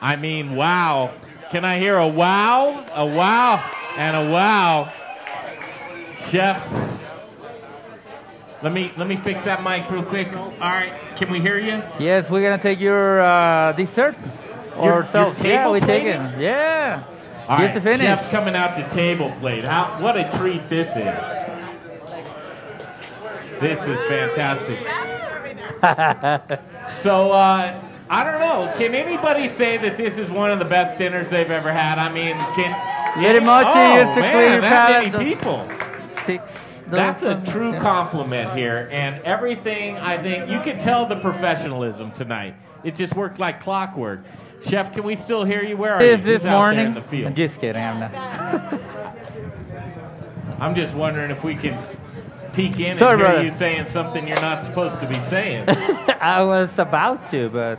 I mean, wow. Can I hear a wow, a wow, and a wow? Chef, let me let me fix that mic real quick. All right, can we hear you? Yes, we're gonna take your uh, dessert Your- or so. your Yeah, table we take it. Yeah. All to right, finish. Chef's coming out the table plate. How, what a treat this is. This is fantastic. [laughs] so, uh, I don't know. Can anybody say that this is one of the best dinners they've ever had? I mean, can. Very much oh, used to man, palate. many people. Six. That's a true compliment here, and everything I think you can tell the professionalism tonight. It just worked like clockwork. Chef, can we still hear you? Where are you? Is this Who's out there morning? in the field? I'm just kidding. I'm not. [laughs] I'm just wondering if we can peek in Sorry, and hear brother. you saying something you're not supposed to be saying. [laughs] I was about to, but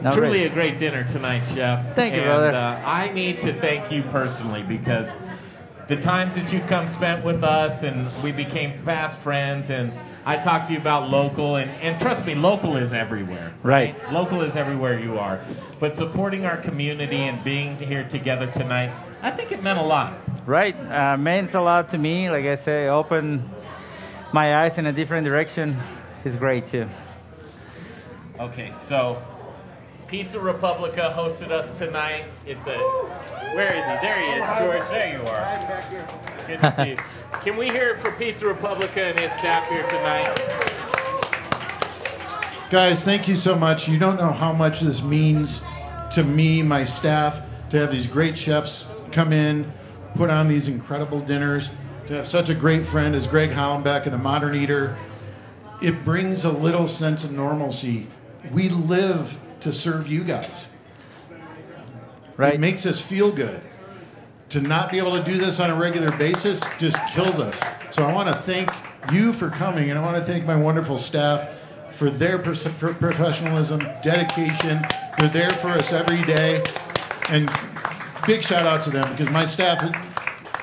No, Truly a great dinner tonight, Chef. Thank you, and, brother. Uh, I need to thank you personally because the times that you've come spent with us and we became fast friends and I talked to you about local and, and trust me, local is everywhere. Right. Local is everywhere you are. But supporting our community and being here together tonight, I think it meant a lot. Right. Uh, means a lot to me. Like I say, open my eyes in a different direction is great too. Okay, so Pizza Republica hosted us tonight. It's a where is he? There he is, George. There you are. Good to see you. Can we hear it for Pizza Republica and his staff here tonight? Guys, thank you so much. You don't know how much this means to me, my staff, to have these great chefs come in, put on these incredible dinners, to have such a great friend as Greg Hollenbeck and the Modern Eater. It brings a little sense of normalcy. We live to serve you guys. Right. It makes us feel good. To not be able to do this on a regular basis just kills us. So I want to thank you for coming, and I want to thank my wonderful staff for their pers- for professionalism, dedication. They're there for us every day, and big shout out to them because my staff.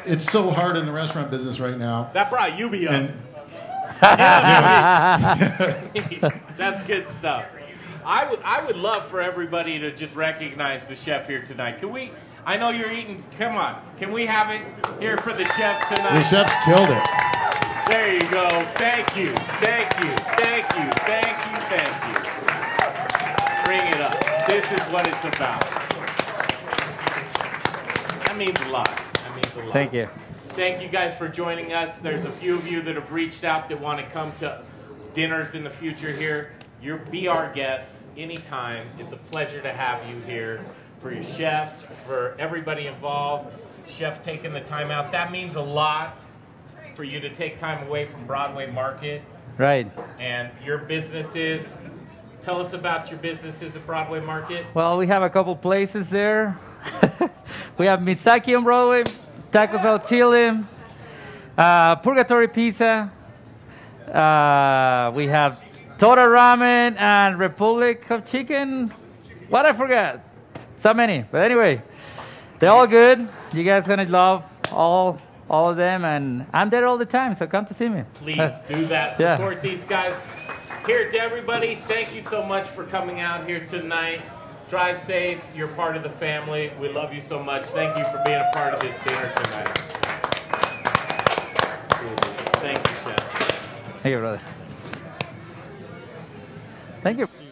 It's so hard in the restaurant business right now. That brought you be up. And [laughs] [laughs] [laughs] That's good stuff. I would I would love for everybody to just recognize the chef here tonight. Can we? I know you're eating. Come on. Can we have it here for the chefs tonight? the chefs killed it. There you go. Thank you. Thank you. Thank you. Thank you. Thank you. Bring it up. This is what it's about. That means a lot. That means a lot. Thank you. Thank you guys for joining us. There's a few of you that have reached out that want to come to dinners in the future here. You're be our guests anytime. It's a pleasure to have you here. For your chefs, for everybody involved, chefs taking the time out. That means a lot for you to take time away from Broadway Market Right. and your businesses. Tell us about your businesses at Broadway Market. Well, we have a couple places there. [laughs] we have Misaki on Broadway, Tacos El Chile, uh, Purgatory Pizza. Uh, we have Tora Ramen and Republic of Chicken. What I forgot? So many. But anyway, they're all good. You guys gonna love all all of them, and I'm there all the time. So come to see me. Please do that. [laughs] Yeah. Support these guys. Here to everybody, thank you so much for coming out here tonight. Drive safe. You're part of the family. We love you so much. Thank you for being a part of this dinner tonight. Thank you, Chef. Thank you, brother. Thank you.